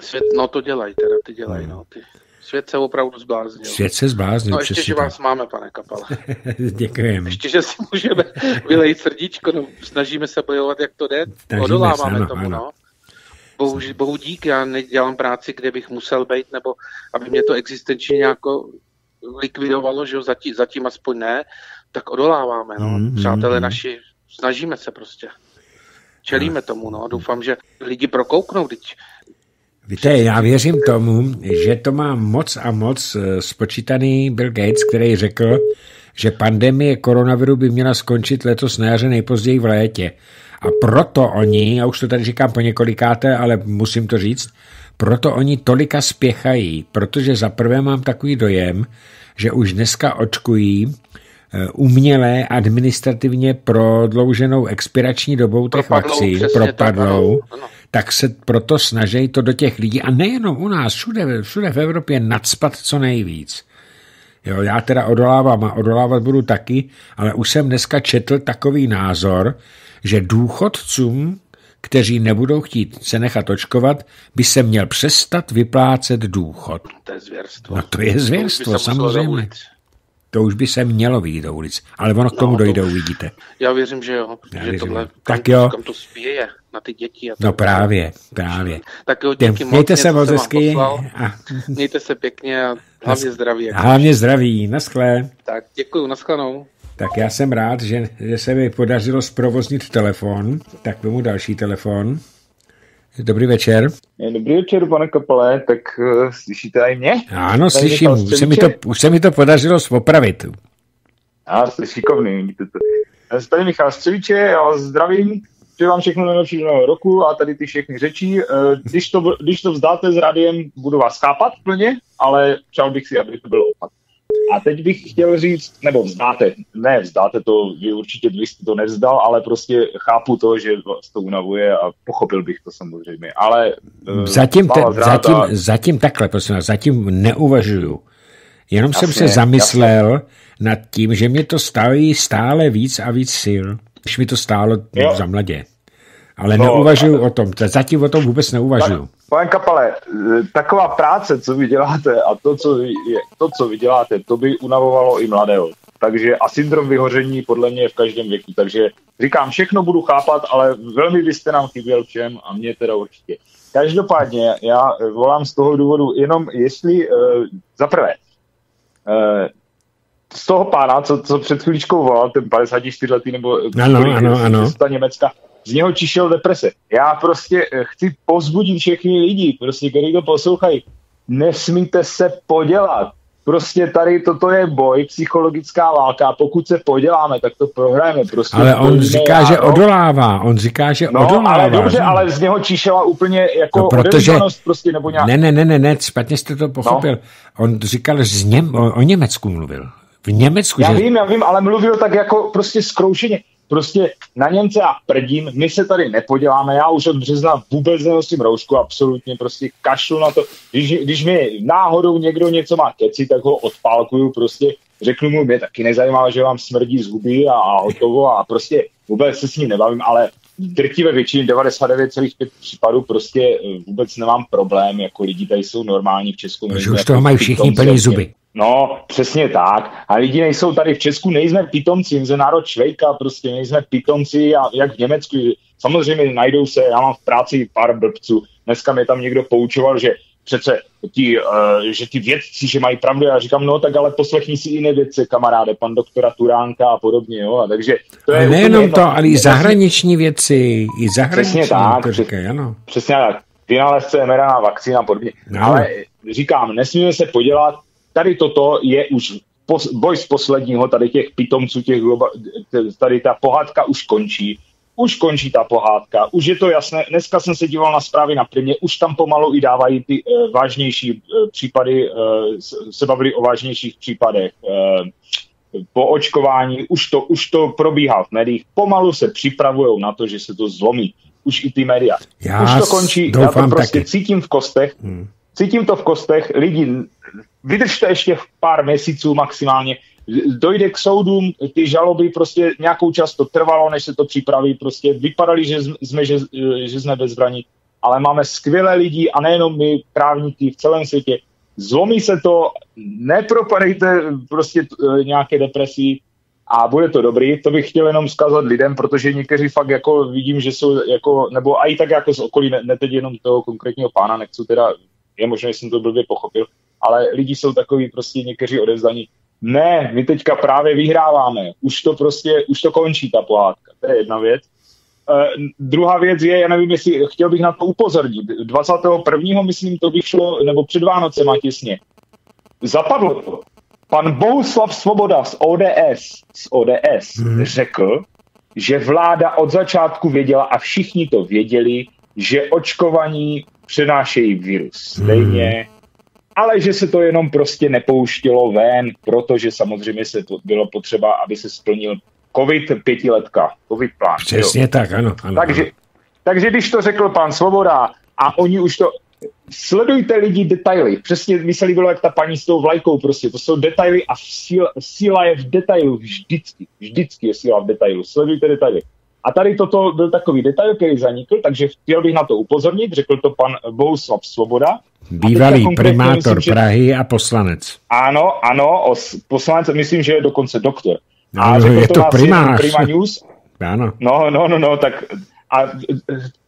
Svět, no to dělají teda, ty dělají, no. Ty. Svět se opravdu zbláznil. Svět se zbláznil. No ještě, že vás máme, pane Kapale. Děkujeme. Ještě, že si můžeme vylejt srdíčko, no, snažíme se bojovat, jak to jde. Snažíme Odoláváme ano, tomu, ano. no. Bohu, bohu dík, já nedělám práci, kde bych musel být, nebo aby mě to existenčně nějako likvidovalo, že jo, zatím, zatím aspoň ne, tak odoláváme, no. Mm, Přátelé mm, naši, snažíme se prostě. Čelíme no. tomu, no. Doufám, že lidi prokouknou, teď Víte, já věřím tomu, že to má moc a moc eh, spočítaný Bill Gates, který řekl, že pandemie koronaviru by měla skončit letos na jaře nejpozději v létě. A proto oni, já už to tady říkám po několikáté, ale musím to říct, proto oni tolika spěchají, protože za prvé mám takový dojem, že už dneska očkují eh, umělé administrativně prodlouženou expirační dobou těch propadlou, vakcín, propadlou, tak, tak se proto snaží to do těch lidí, a nejenom u nás, všude, všude v Evropě nadspat co nejvíc. Jo, já teda odolávám a odolávat budu taky, ale už jsem dneska četl takový názor, že důchodcům, kteří nebudou chtít se nechat očkovat, by se měl přestat vyplácet důchod. To je zvěrstvo. No to je zvěrstvo, samozřejmě. To už by se mělo vyjít do ulic, ale ono k tomu no, dojde, to... uvidíte. Já věřím, že jo, já že věřím. tohle, tak jo. kam to spěje na ty děti. A no právě, právě. Tak jo, díky moc, Mějte se moc hezky. A... Mějte se pěkně a hlavně zdraví. Jako hlavně zdraví, naschle. Tak děkuji, naschledanou. Tak já jsem rád, že, že se mi podařilo zprovoznit telefon. Tak tomu další telefon. Dobrý večer. Dobrý večer, pane Kapale, tak uh, slyšíte i mě? Ano, slyším, už se, mi to, už se mi to podařilo opravit. A, jste šikovný, vidíte to. Tady Michal Střeviče, já vás zdravím, přeji vám všechno nejlepší do nového roku a tady ty všechny řečí. Eh, když to, když to vzdáte s radiem, budu vás chápat plně, ale přál bych si, aby to bylo opak. A teď bych chtěl říct, nebo vzdáte, ne vzdáte to, vy určitě byste to nevzdal, ale prostě chápu to, že vás to unavuje a pochopil bych to samozřejmě, ale... Eh, zatím, te, zatím, a... zatím takhle, prosím vás, zatím neuvažuju. Jenom jasně, jsem se zamyslel jasně. nad tím, že mě to stále stále víc a víc sil, když mi to stálo jo. za mladě. Ale no, neuvažuju ale... o tom, zatím o tom vůbec neuvažuju. Pane Kapale, taková práce, co vy děláte a to, co vy, to, co vy děláte, to by unavovalo i mladého. Takže a syndrom vyhoření podle mě je v každém věku. Takže říkám, všechno budu chápat, ale velmi byste nám chyběl všem a mě teda určitě. Každopádně já volám z toho důvodu jenom, jestli uh, za prvé, uh, z toho pána, co, co před chvíličkou volal, ten 54 letý nebo ano, ano, ano. Německa, z něho čišel deprese. Já prostě eh, chci pozbudit všechny lidi, prostě, kteří to poslouchají. Nesmíte se podělat. prostě tady toto je boj, psychologická válka pokud se poděláme, tak to prohrajeme. Prostě ale on říká, já, že no. odolává, on říká, že no, odolává. ale dobře, ale z něho číšela úplně jako no, protože, prostě, nebo nějak... Ne, ne, ne, ne, ne, špatně jste to pochopil. No. On říkal, že z Něm, o, o Německu mluvil. V Německu. Já že... vím, já vím, ale mluvil tak jako prostě zkroušeně. Prostě na Němce a prdím, my se tady nepoděláme, já už od března vůbec nenosím roušku, absolutně prostě kašlu na to. Když, když mi náhodou někdo něco má keci, tak ho odpálkuju prostě, řeknu mu, mě taky nezajímá, že vám smrdí z huby a, a hotovo a prostě vůbec se s ním nebavím, ale drtivé většině 99,5 případů prostě eh, vůbec nemám problém, jako lidi tady jsou normální v Česku. Že už toho mají všichni plný zuby. No, přesně tak. A lidi nejsou tady v Česku, nejsme pitomci, jsme národ Švejka, prostě nejsme pitomci a jak v Německu. Samozřejmě najdou se, já mám v práci pár blbců. Dneska mě tam někdo poučoval, že přece ti, uh, že ty vědci, že mají pravdu. Já říkám, no tak ale poslechni si jiné vědce, kamaráde, pan doktora Turánka a podobně. Jo? A takže to je nejenom to, ale i zahraniční věci, i zahraniční, přesně tak, to říkají, ano. Přesně tak. Vynálezce mRNA vakcína a podobně. No. Ale říkám, nesmíme se podělat tady toto je už pos, boj z posledního, tady těch pitomců, těch globa, tady ta pohádka už končí. Už končí ta pohádka, už je to jasné. Dneska jsem se díval na zprávy na primě, už tam pomalu i dávají ty uh, vážnější uh, případy, uh, se bavili o vážnějších případech. Uh, po očkování, už to, už to probíhá v médiích, pomalu se připravují na to, že se to zlomí. Už i ty média. Já už to končí, já to prostě taky. cítím v kostech, hmm. Cítím to v kostech, lidi vydržte ještě v pár měsíců maximálně, dojde k soudům, ty žaloby prostě nějakou čas to trvalo, než se to připraví, prostě vypadali, že jsme, že, že jsme bezbraní, ale máme skvělé lidi a nejenom my, právníky v celém světě. Zlomí se to, nepropadejte prostě nějaké depresí a bude to dobrý. To bych chtěl jenom zkazat lidem, protože někteří fakt jako vidím, že jsou jako, nebo i tak jako z okolí, ne, ne teď jenom toho konkrétního pána, nechci teda, je možné, že jsem to blbě pochopil, ale lidi jsou takový prostě někteří odevzdaní. Ne, my teďka právě vyhráváme, už to prostě, už to končí ta pohádka, to je jedna věc. Uh, druhá věc je, já nevím, jestli chtěl bych na to upozornit. 21. myslím, to vyšlo, nebo před Vánocema těsně. Zapadlo to. Pan Bohuslav Svoboda z ODS, z ODS hmm. řekl, že vláda od začátku věděla a všichni to věděli, že očkovaní přenášejí virus. Stejně hmm ale že se to jenom prostě nepouštilo ven, protože samozřejmě se to bylo potřeba, aby se splnil COVID pětiletka, COVID plán. Přesně jo. tak, ano. ano takže, ano. takže když to řekl pan Svoboda a oni už to, sledujte lidi detaily. Přesně mi se líbilo, jak ta paní s tou vlajkou prostě. To jsou detaily a síla, síla je v detailu vždycky. Vždycky je síla v detailu. Sledujte detaily. A tady toto byl takový detail, který zanikl, takže chtěl bych na to upozornit, řekl to pan Bohuslav Svoboda. Bývalý primátor myslím, Prahy že... a poslanec. Ano, ano, os, poslanec, myslím, že je dokonce doktor. No, a je to, to primář. Prima News. Ano. No, no, no, no, tak a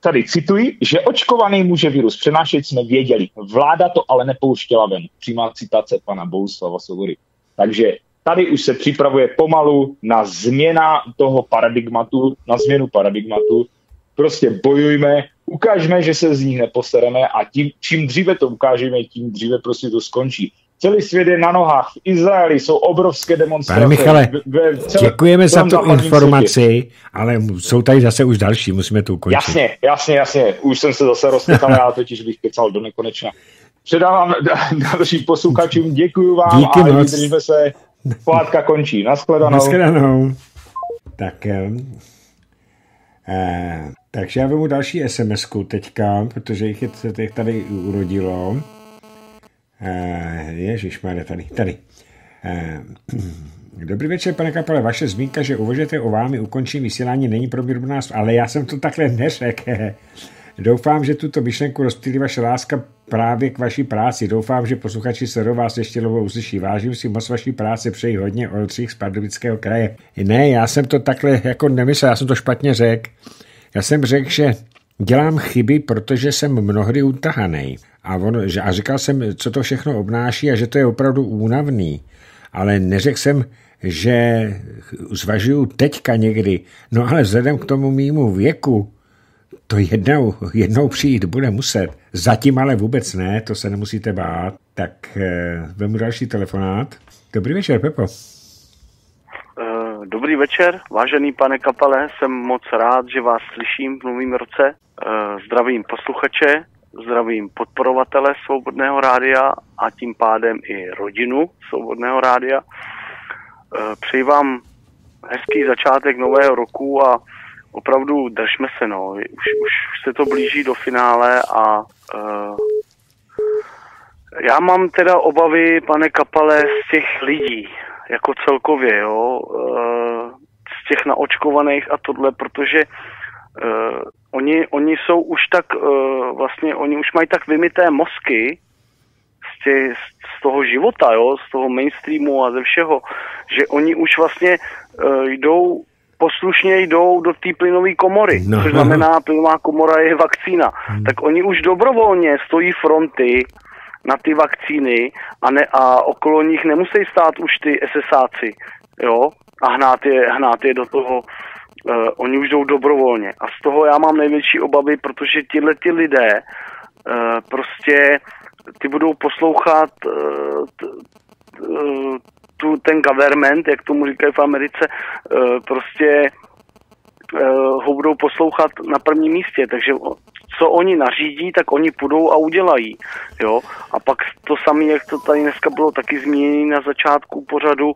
tady cituji, že očkovaný může virus přenášet, jsme věděli. Vláda to ale nepouštěla ven. Přímá citace pana Bohuslava Svobody. Takže tady už se připravuje pomalu na změna toho paradigmatu, na změnu paradigmatu. Prostě bojujme, ukážeme, že se z nich neposereme a tím, čím dříve to ukážeme, tím dříve prostě to skončí. Celý svět je na nohách. V Izraeli jsou obrovské demonstrace. Pane Michale, ve, celé, děkujeme za tu informaci, světě. ale jsou tady zase už další, musíme to ukončit. Jasně, jasně, jasně. Už jsem se zase rozkechl, já totiž bych kecal do nekonečna. Předávám dalším posluchačům, děkuji vám Díky a vydržíme se. Pohádka končí. Naschledanou. Naschledanou. Tak, eh, takže já vemu další sms teďka, protože jich je teď tady urodilo. Eh, Ježišmarja, tady, tady. Eh, dobrý večer, pane Kapele. Vaše zmínka, že uvažujete o vámi ukončení vysílání, není pro mě nás, ale já jsem to takhle neřekl. Doufám, že tuto myšlenku rozptýlí vaše láska právě k vaší práci. Doufám, že posluchači se do vás ještě lovou uslyší. Vážím si moc vaší práce, přeji hodně Oldřich z Pardubického kraje. Ne, já jsem to takhle jako nemyslel, já jsem to špatně řekl. Já jsem řekl, že dělám chyby, protože jsem mnohdy utahaný. A, on, že, a říkal jsem, co to všechno obnáší a že to je opravdu únavný. Ale neřekl jsem, že zvažuju teďka někdy. No ale vzhledem k tomu mýmu věku, to jednou, jednou přijít bude muset. Zatím ale vůbec ne, to se nemusíte bát. Tak eh, vemu další telefonát. Dobrý večer, Pepo. Eh, dobrý večer, vážený pane Kapale, jsem moc rád, že vás slyším v novém roce. Eh, zdravím posluchače, zdravím podporovatele Svobodného rádia a tím pádem i rodinu Svobodného rádia. Přeji vám hezký začátek nového roku a opravdu držme se, no. Už, už se to blíží do finále a uh, já mám teda obavy, pane Kapale, z těch lidí, jako celkově, jo, uh, z těch naočkovaných a tohle, protože uh, oni, oni jsou už tak, uh, vlastně, oni už mají tak vymité mozky z, tě, z toho života, jo, z toho mainstreamu a ze všeho, že oni už vlastně uh, jdou poslušně jdou do té plynové komory, no. což znamená, plynová komora je vakcína. Hmm. Tak oni už dobrovolně stojí fronty na ty vakcíny a, ne, a okolo nich nemusí stát už ty SSáci, jo, a hnát je, hnát je do toho, uh, oni už jdou dobrovolně. A z toho já mám největší obavy, protože tyhle ty lidé uh, prostě ty budou poslouchat uh, t, uh, tu, ten government, jak tomu říkají v Americe, uh, prostě uh, ho budou poslouchat na prvním místě. Takže co oni nařídí, tak oni půjdou a udělají. Jo? A pak to samé, jak to tady dneska bylo taky zmíněné na začátku pořadu, uh,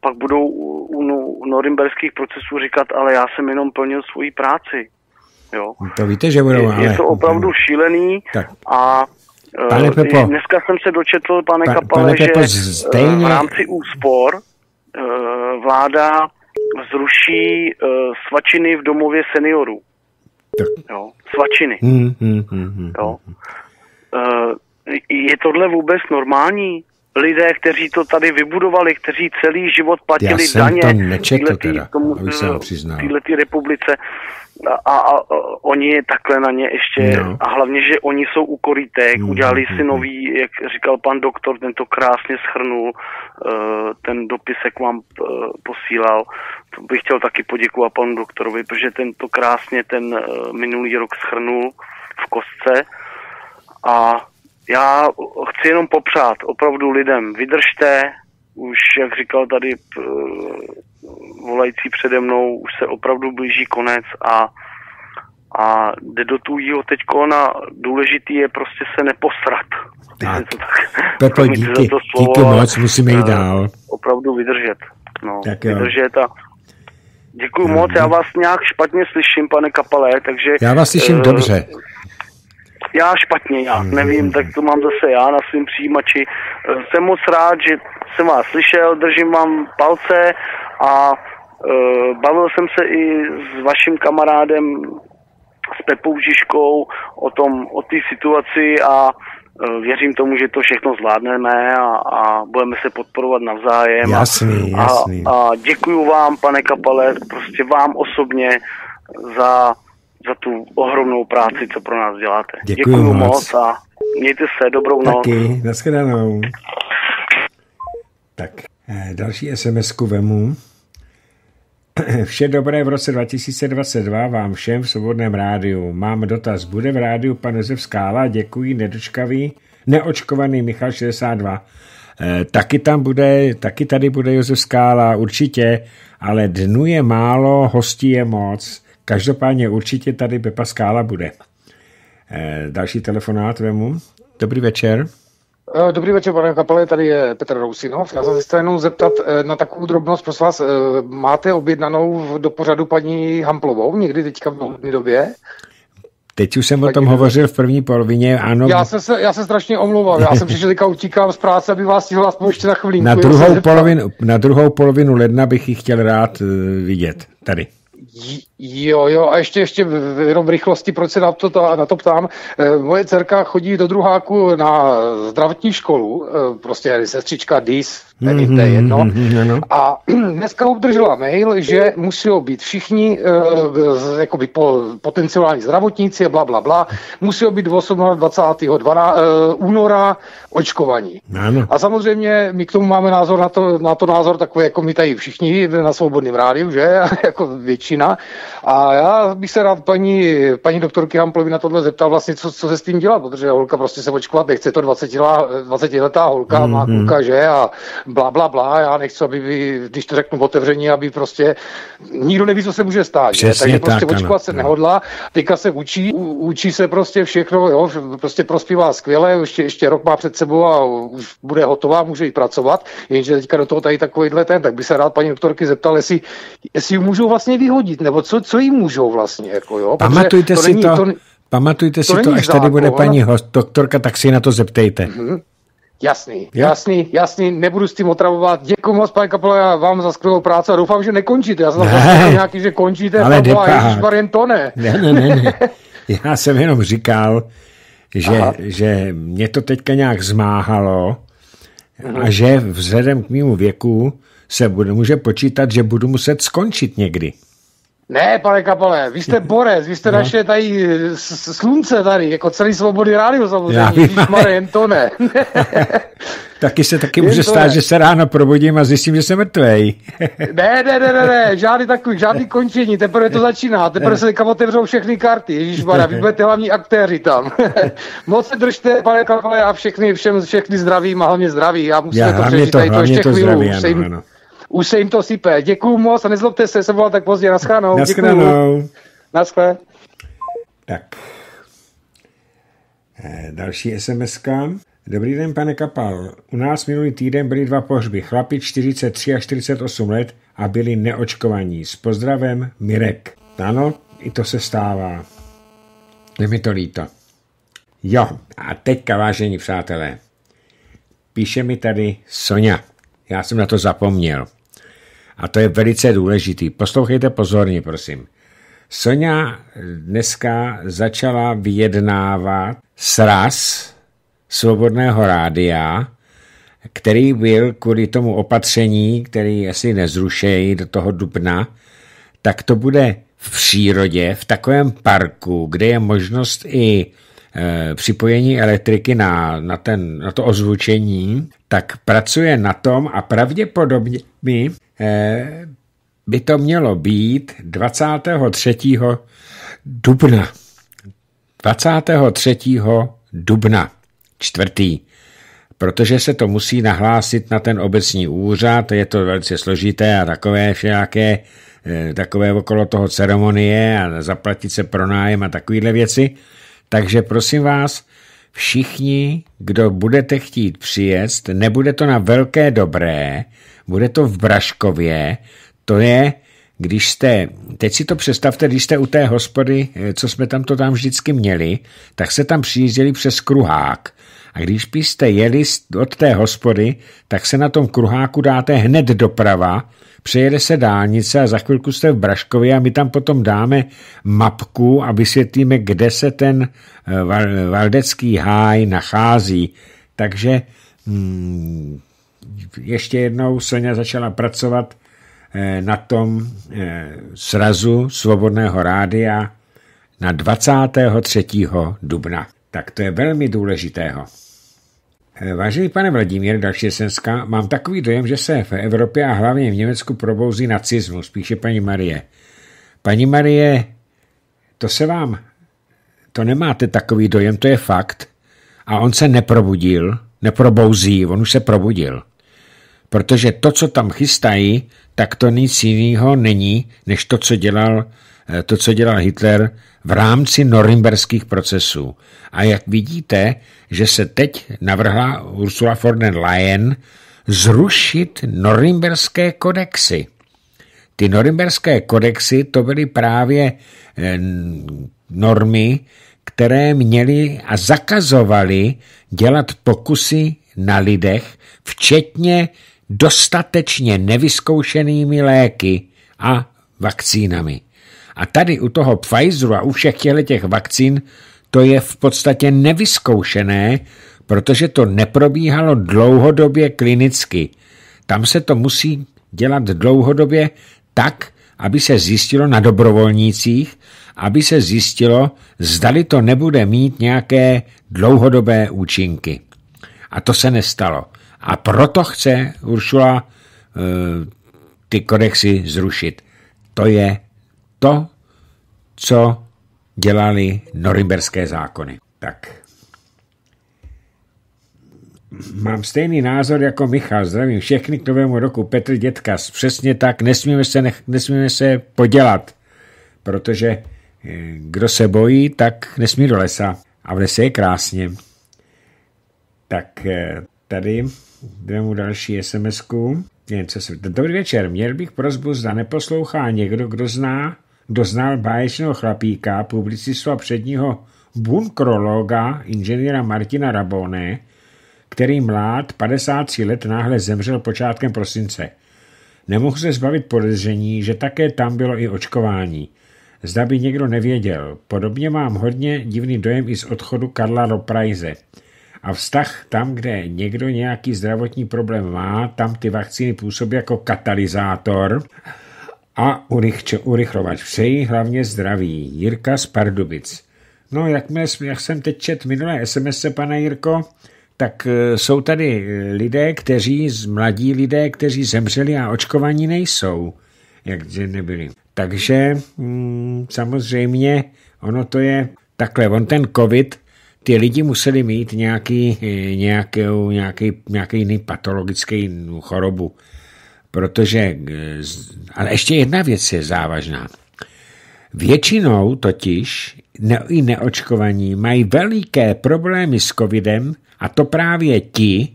pak budou u, u norimberských procesů říkat, ale já jsem jenom plnil svoji práci. Jo? To víte, že budou, je, ale... je to opravdu šílený tak. a Pane Pepo. Dneska jsem se dočetl, pane pa, Kapale, pane Pepo, že stejně... v rámci úspor eh, vláda zruší eh, svačiny v domově seniorů. Jo, svačiny. Hmm, hmm, hmm, hmm, jo. Uh, je tohle vůbec normální? Lidé, kteří to tady vybudovali, kteří celý život platili Já jsem daně to nečetl teda, tomu, téhle republice, a, a, a oni je takhle na ně ještě, no. a hlavně, že oni jsou u korytek, mm, udělali mm, si mm. nový, jak říkal pan doktor, ten to krásně schrnul, uh, ten dopis, jak vám uh, posílal, to bych chtěl taky poděkovat panu doktorovi, protože ten to krásně ten uh, minulý rok schrnul v kostce a já chci jenom popřát opravdu lidem, vydržte, už, jak říkal tady volající přede mnou, už se opravdu blíží konec a, a jde do tujího teďko na důležitý je prostě se neposrat. Tak. Pepo, díky, to slovo, díky moc, musíme jít dál. Opravdu vydržet. No, tak jo. vydržet a Děkuji moc, já vás nějak špatně slyším, pane Kapale, takže... Já vás slyším uh, dobře. Já špatně, já hmm. nevím, tak to mám zase já na svým přijímači. Uh, jsem moc rád, že jsem vás slyšel, držím vám palce a uh, bavil jsem se i s vaším kamarádem, s Pepou Žižkou o tom, o té situaci a uh, věřím tomu, že to všechno zvládneme a, a budeme se podporovat navzájem. Jasný, jasný. A, a děkuju vám, pane Kapale, prostě vám osobně za, za tu ohromnou práci, co pro nás děláte. Děkuju moc. moc a mějte se, dobrou noc. Taky, nashledanou. Tak, eh, další SMS-ku vemu. Vše dobré v roce 2022 vám všem v Svobodném rádiu. Mám dotaz. Bude v rádiu pan Josef Skála? Děkuji, nedočkavý, neočkovaný Michal 62. E, taky tam bude, taky tady bude Josef Skála, určitě, ale dnu je málo, hostí je moc. Každopádně určitě tady Pepa Skála bude. E, další telefonát vemu. Dobrý večer. Eh, dobrý večer, pane kapele, tady je Petr Rousinov. Já se chci jenom zeptat eh, na takovou drobnost, prosím vás, eh, máte objednanou do pořadu paní Hamplovou někdy teďka v době? Teď už jsem paní o tom hovořil v první polovině, ano. Já jsem se, já se strašně omlouval, já jsem přišel teďka utíkám z práce, aby vás stihl aspoň ještě na chvilinku. Na druhou, polovinu, na druhou polovinu ledna bych ji chtěl rád vidět, tady. Jo, jo, a ještě, ještě jenom v rychlosti, proč se na to, na to ptám. Eh, moje dcerka chodí do druháku na zdravotní školu, eh, prostě sestřička DIS, nevím, to je jedno. Mm-hmm, a dneska obdržela mail, že musí být všichni uh, jakoby po, potenciální zdravotníci a bla, bla, bla, musí být 28. 12, uh, února očkovaní. Ano. A samozřejmě my k tomu máme názor na to, na to názor takový, jako my tady všichni na svobodném rádiu, že, jako většina. A já bych se rád paní, paní doktorky Hamplovi na tohle zeptal vlastně, co, co se s tím dělá, protože holka prostě se očkovat nechce, to 20, 20 letá holka, mm-hmm. má mhm. kluka, že a bla, bla, bla, já nechci, aby, by, když to řeknu otevřeně, aby prostě nikdo neví, co se může stát, že? takže prostě tak, očkovat ano. se nehodlá, teďka se učí, u, učí se prostě všechno, jo, prostě prospívá skvěle, ještě, ještě rok má před sebou a už bude hotová, může jít pracovat, jenže teďka do toho tady takovýhle ten, tak by se rád paní doktorky zeptal, jestli, jestli ji můžou vlastně vyhodit, nebo co, co jí můžou vlastně, jako jo. Pamatujte to si není, to, to, pamatujte to si to, až tady bude paní host, doktorka, tak si na to zeptejte. Mm-hmm. Jasný, jo? jasný, jasný, nebudu s tím otravovat. Děkuji moc, pane Kapole, já vám za skvělou práci a doufám, že nekončíte. Já jsem ne, nějaký, že končíte, ale Ježišmar, jen to ne. Ne, ne, ne, ne. Já jsem jenom říkal, že, že mě to teďka nějak zmáhalo mm-hmm. a že vzhledem k mému věku se bude, může počítat, že budu muset skončit někdy. Ne, pane Kapale, vy jste borec, vy jste no. naše tady slunce tady, jako celý svobody rádio samozřejmě, Mare, jen to ne. taky se taky může stát, ne. že se ráno probudím a zjistím, že jsem mrtvej. ne, ne, ne, ne, ne, žádný takový, žádný končení, teprve to začíná, teprve se teďka otevřou všechny karty, Ježíš Mara, vy budete hlavní aktéři tam. Moc se držte, pane Kapale, a všechny, všem, všechny zdravím a hlavně zdraví, já musím já, to přežít, to, tady to ještě to zdraví, ano, ano. Už se jim to sype. Děkuju moc a nezlobte se, jsem volal tak pozdě. Naschledanou. Naschledanou. Naschle. Tak. Eh, další sms -ka. Dobrý den, pane Kapal. U nás minulý týden byly dva pohřby. Chlapi 43 a 48 let a byli neočkovaní. S pozdravem Mirek. Ano, i to se stává. Je mi to líto. Jo, a teďka, vážení přátelé, píše mi tady Sonja. Já jsem na to zapomněl. A to je velice důležitý. Poslouchejte pozorně, prosím. Sonja dneska začala vyjednávat sraz svobodného rádia, který byl kvůli tomu opatření, který asi nezrušejí do toho dubna, tak to bude v přírodě, v takovém parku, kde je možnost i e, připojení elektriky na, na, ten, na to ozvučení, tak pracuje na tom a pravděpodobně Eh, by to mělo být 23. dubna. 23. dubna, čtvrtý, protože se to musí nahlásit na ten obecní úřad, je to velice složité a takové všelijaké, eh, takové okolo toho ceremonie a zaplatit se pronájem a takovéhle věci. Takže prosím vás, všichni, kdo budete chtít přijet, nebude to na velké dobré, bude to v Braškově, to je, když jste, teď si to představte, když jste u té hospody, eh, co jsme tam to tam vždycky měli, tak se tam přijížděli přes kruhák. A když byste jeli od té hospody, tak se na tom kruháku dáte hned doprava, přejede se dálnice a za chvilku jste v Braškově a my tam potom dáme mapku a vysvětlíme, kde se ten eh, valdecký háj nachází. Takže hmm, ještě jednou Sonja začala pracovat eh, na tom eh, srazu Svobodného rádia na 23. dubna. Tak to je velmi důležitého. Eh, vážený pane Vladimír, další senska, mám takový dojem, že se v Evropě a hlavně v Německu probouzí nacismus, píše paní Marie. Paní Marie, to se vám, to nemáte takový dojem, to je fakt. A on se neprobudil, neprobouzí, on už se probudil protože to, co tam chystají, tak to nic jiného není, než to, co dělal, eh, to, co dělal Hitler v rámci norimberských procesů. A jak vidíte, že se teď navrhla Ursula von der Leyen zrušit norimberské kodexy. Ty norimberské kodexy to byly právě eh, normy, které měly a zakazovaly dělat pokusy na lidech, včetně dostatečně nevyzkoušenými léky a vakcínami. A tady u toho Pfizeru a u všech těch vakcín to je v podstatě nevyzkoušené, protože to neprobíhalo dlouhodobě klinicky. Tam se to musí dělat dlouhodobě tak, aby se zjistilo na dobrovolnících, aby se zjistilo, zdali to nebude mít nějaké dlouhodobé účinky. A to se nestalo. A proto chce Uršula uh, ty kodexy zrušit. To je to, co dělali norimberské zákony. Tak. Mám stejný názor jako Michal. Zdravím všechny k novému roku. Petr Dětkas. Přesně tak. Nesmíme se, nech, nesmíme se podělat, protože eh, kdo se bojí, tak nesmí do lesa. A v lese je krásně. Tak eh, tady jdeme další SMS-ku. Dobrý večer, měl bych prozbu, zda neposlouchá někdo, kdo zná, kdo znal báječného chlapíka, publicistu a předního bunkrologa, inženýra Martina Rabone, který mlád 53 let náhle zemřel počátkem prosince. Nemohu se zbavit podezření, že také tam bylo i očkování. Zda by někdo nevěděl. Podobně mám hodně divný dojem i z odchodu Karla Roprajze. A vztah tam, kde někdo nějaký zdravotní problém má, tam ty vakcíny působí jako katalyzátor a urychče, urychlovač. Přeji hlavně zdraví. Jirka z Pardubic. No, jak, mě, jak jsem teď čet minulé SMS, pane Jirko, tak e, jsou tady e, lidé, kteří, mladí lidé, kteří zemřeli a očkovaní nejsou, jak nebyli. Takže mm, samozřejmě ono to je takhle, on ten covid ty lidi museli mít nějaký, nějakou, nějaký, nějaký jiný patologický chorobu. Protože, ale ještě jedna věc je závažná. Většinou totiž ne, i neočkovaní mají veliké problémy s covidem a to právě ti,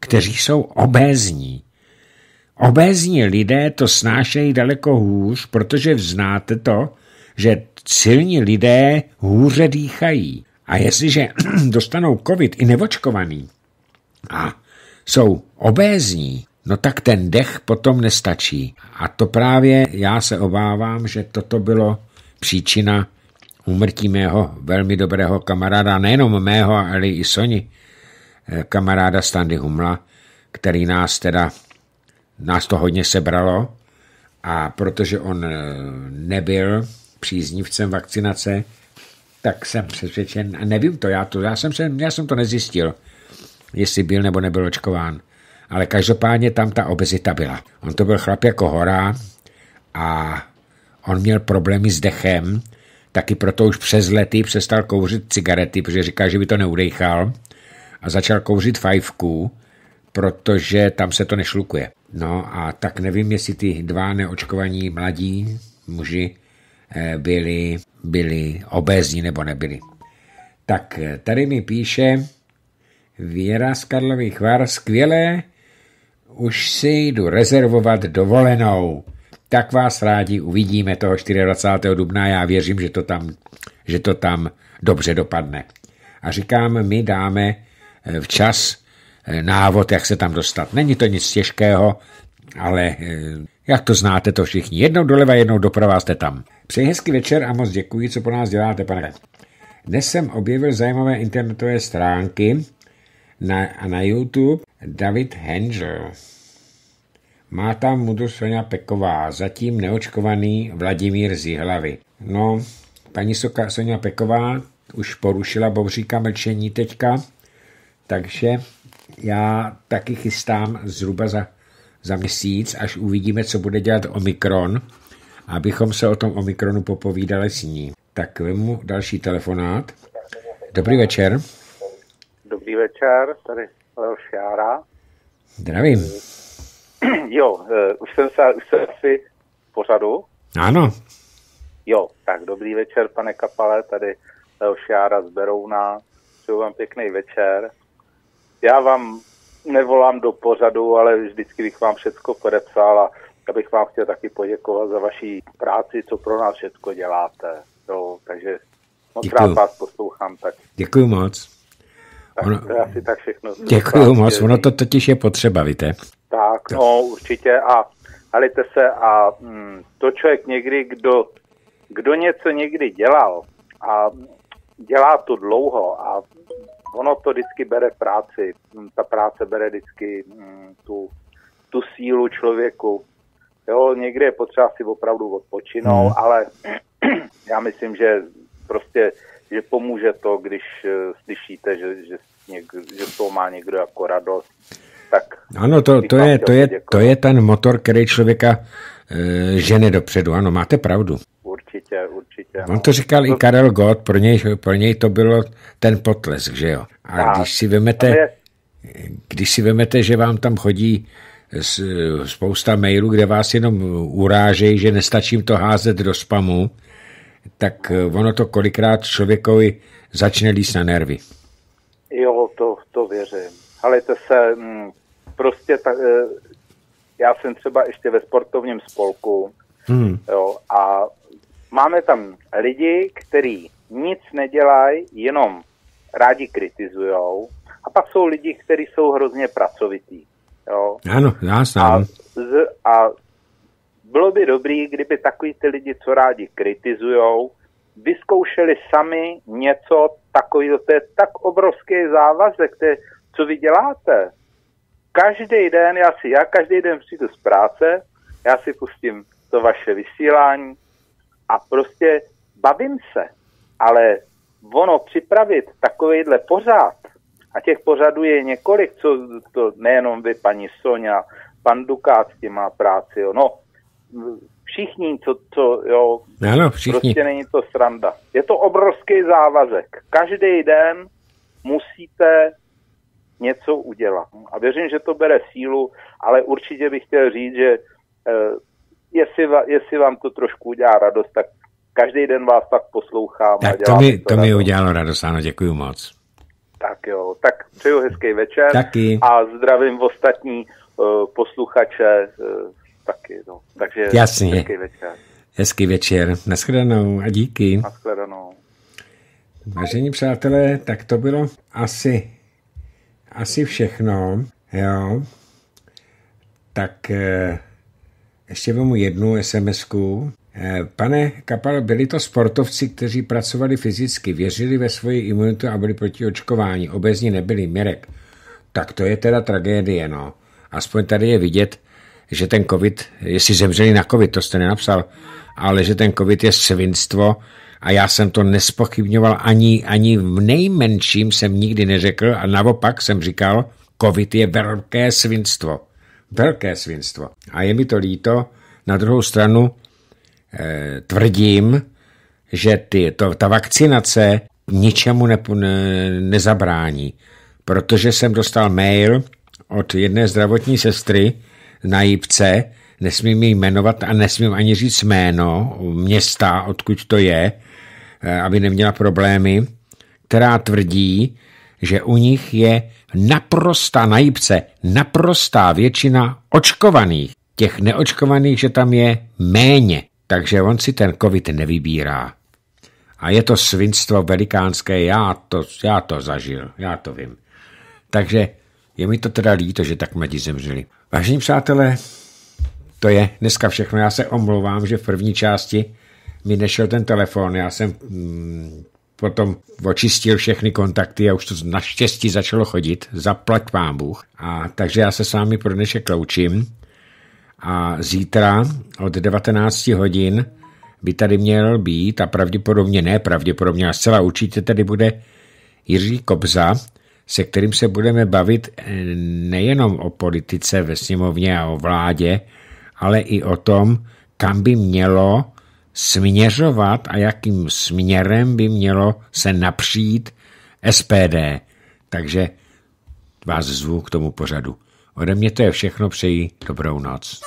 kteří jsou obézní. Obézní lidé to snášejí daleko hůř, protože vznáte to, že silní lidé hůře dýchají. A jestliže dostanou covid i nevočkovaný a jsou obézní, no tak ten dech potom nestačí. A to právě já se obávám, že toto bylo příčina úmrtí mého velmi dobrého kamaráda, nejenom mého, ale i Soni, eh, kamaráda Standy Humla, který nás teda, nás to hodně sebralo a protože on eh, nebyl příznivcem vakcinace, tak jsem přesvědčen, a nevím to, já, to, já, jsem, se, já jsem to nezjistil, jestli byl nebo nebyl očkován. Ale každopádně tam ta obezita byla. On to byl chlap jako hora a on měl problémy s dechem, taky proto už přes lety přestal kouřit cigarety, protože říkal, že by to neudejchal a začal kouřit fajfku, protože tam se to nešlukuje. No a tak nevím, jestli ty dva neočkovaní mladí muži byli, byli obézní nebo nebyli. Tak eh, tady mi píše Věra z Karlových Var, skvělé, už si jdu rezervovat dovolenou. Tak vás rádi uvidíme toho 24. dubna, já věřím, že to tam, že to tam dobře dopadne. A říkám, my dáme eh, včas návod, jak se tam dostat. Není to nic těžkého, ale jak to znáte to všichni. Jednou doleva, jednou doprava jste tam. Přeji hezký večer a moc děkuji, co po nás děláte, pane. Dnes jsem objevil zajímavé internetové stránky na, na YouTube David Hengel. Má tam mudu Sonja Peková, zatím neočkovaný Vladimír z hlavy. No, paní Soka, Sonja Peková už porušila bobříka mlčení teďka, takže já taky chystám zhruba za, za měsíc, až uvidíme, co bude dělat Omikron, abychom se o tom Omikronu popovídali s ní. Tak vemu další telefonát. Dobrý večer. Dobrý večer, tady Leoš Jára. Zdravím. Jo, uh, už jsem se, už jsem si pořadu. Ano. Jo, tak dobrý večer, pane Kapale, tady Leoš Jára z Berouna. Přeju vám pěkný večer. Já vám nevolám do pořadu, ale vždycky bych vám všechno podepsal a já bych vám chtěl taky poděkovat za vaši práci, co pro nás všechno děláte. Jo, takže moc Děkuju. rád vás poslouchám. Tak. Děkuji moc. Tak ono... to je asi tak všechno. Děkuji moc, ono to totiž je potřeba, víte. Tak, no určitě a halite se a hm, to člověk někdy, kdo, kdo něco někdy dělal a dělá to dlouho a ono to vždycky bere práci, hm, ta práce bere vždycky hm, tu, tu sílu člověku Jo, někde je potřeba si opravdu odpočinout, hmm. ale já myslím, že prostě, že pomůže to, když uh, slyšíte, že, že, někdo, že to má někdo jako radost. Tak ano, to, to, je, to, je, to je ten motor, který člověka uh, žene dopředu. Ano, máte pravdu. Určitě, určitě. Prostě. On to říkal to... i Karel Gott, pro něj, pro něj to bylo ten potlesk, že jo. A tak. když si vemete, je... když si vemete, že vám tam chodí spousta mailů, kde vás jenom urážejí, že nestačím to házet do spamu, tak ono to kolikrát člověkovi začne líst na nervy. Jo, to, to věřím. Ale to se mm, prostě, ta, e, já jsem třeba ještě ve sportovním spolku hmm. jo, a máme tam lidi, kteří nic nedělají, jenom rádi kritizujou a pak jsou lidi, kteří jsou hrozně pracovití. Jo. Ano, já znám. A, z, a bylo by dobrý, kdyby takový ty lidi, co rádi kritizujou, vyzkoušeli sami něco takového. To je tak obrovský závazek, to je, co vy děláte. Každý den, já si, já každý den přijdu z práce, já si pustím to vaše vysílání a prostě bavím se. Ale ono připravit takovýhle pořád, a těch pořadů je několik, co to nejenom vy, paní Sonja, pan Dukát s tím má práci, jo. no všichni, co, co jo, ano, všichni. prostě není to sranda. Je to obrovský závazek. Každý den musíte něco udělat. A věřím, že to bere sílu, ale určitě bych chtěl říct, že eh, jestli, jestli vám to trošku udělá radost, tak každý den vás tak poslouchám. Tak to mi, to, to mi udělalo radost, ano, děkuji moc. Tak jo, tak přeju hezký večer Taky. a zdravím ostatní uh, posluchače uh, taky. No. Takže Jasně. hezký večer. Hezký večer. Naschledanou a díky. Naschledanou. Vážení přátelé, tak to bylo asi, asi všechno. Jo. Tak eh, ještě vemu jednu SMS-ku. Eh, pane Kapal, byli to sportovci, kteří pracovali fyzicky, věřili ve svoji imunitu a byli proti očkování. Obezní nebyli, Mirek. Tak to je teda tragédie, no. Aspoň tady je vidět, že ten covid, jestli zemřeli na covid, to jste nenapsal, ale že ten covid je svinstvo a já jsem to nespochybňoval ani, ani v nejmenším jsem nikdy neřekl a naopak jsem říkal, covid je velké svinstvo. Velké svinstvo. A je mi to líto. Na druhou stranu eh, tvrdím, že ty, to, ta vakcinace ničemu ne, ne, nezabrání, protože jsem dostal mail od jedné zdravotní sestry, na Jipce, nesmím ji jmenovat a nesmím ani říct jméno města, odkud to je, eh, aby neměla problémy, která tvrdí, že u nich je naprostá na Jipce, naprostá většina očkovaných. Těch neočkovaných, že tam je méně. Takže on si ten covid nevybírá. A je to svinstvo velikánské, já to, já to zažil, já to vím. Takže je mi to teda líto, že tak mladí zemřeli. Vážení přátelé, to je dneska všechno. Já se omlouvám, že v první části mi nešel ten telefon. Já jsem mm, potom očistil všechny kontakty a už to naštěstí začalo chodit. Zaplať pán Bůh. A takže já se s vámi pro dnešek loučím. A zítra od 19 hodin by tady měl být a pravděpodobně ne, pravděpodobně a zcela určitě tady bude Jiří Kobza, se kterým se budeme bavit eh, nejenom o politice ve sněmovně a o vládě, ale i o tom, kam by mělo směřovat a jakým směrem by mělo se napřít SPD. Takže vás zvu k tomu pořadu. Ode mě to je všechno, přeji dobrou noc.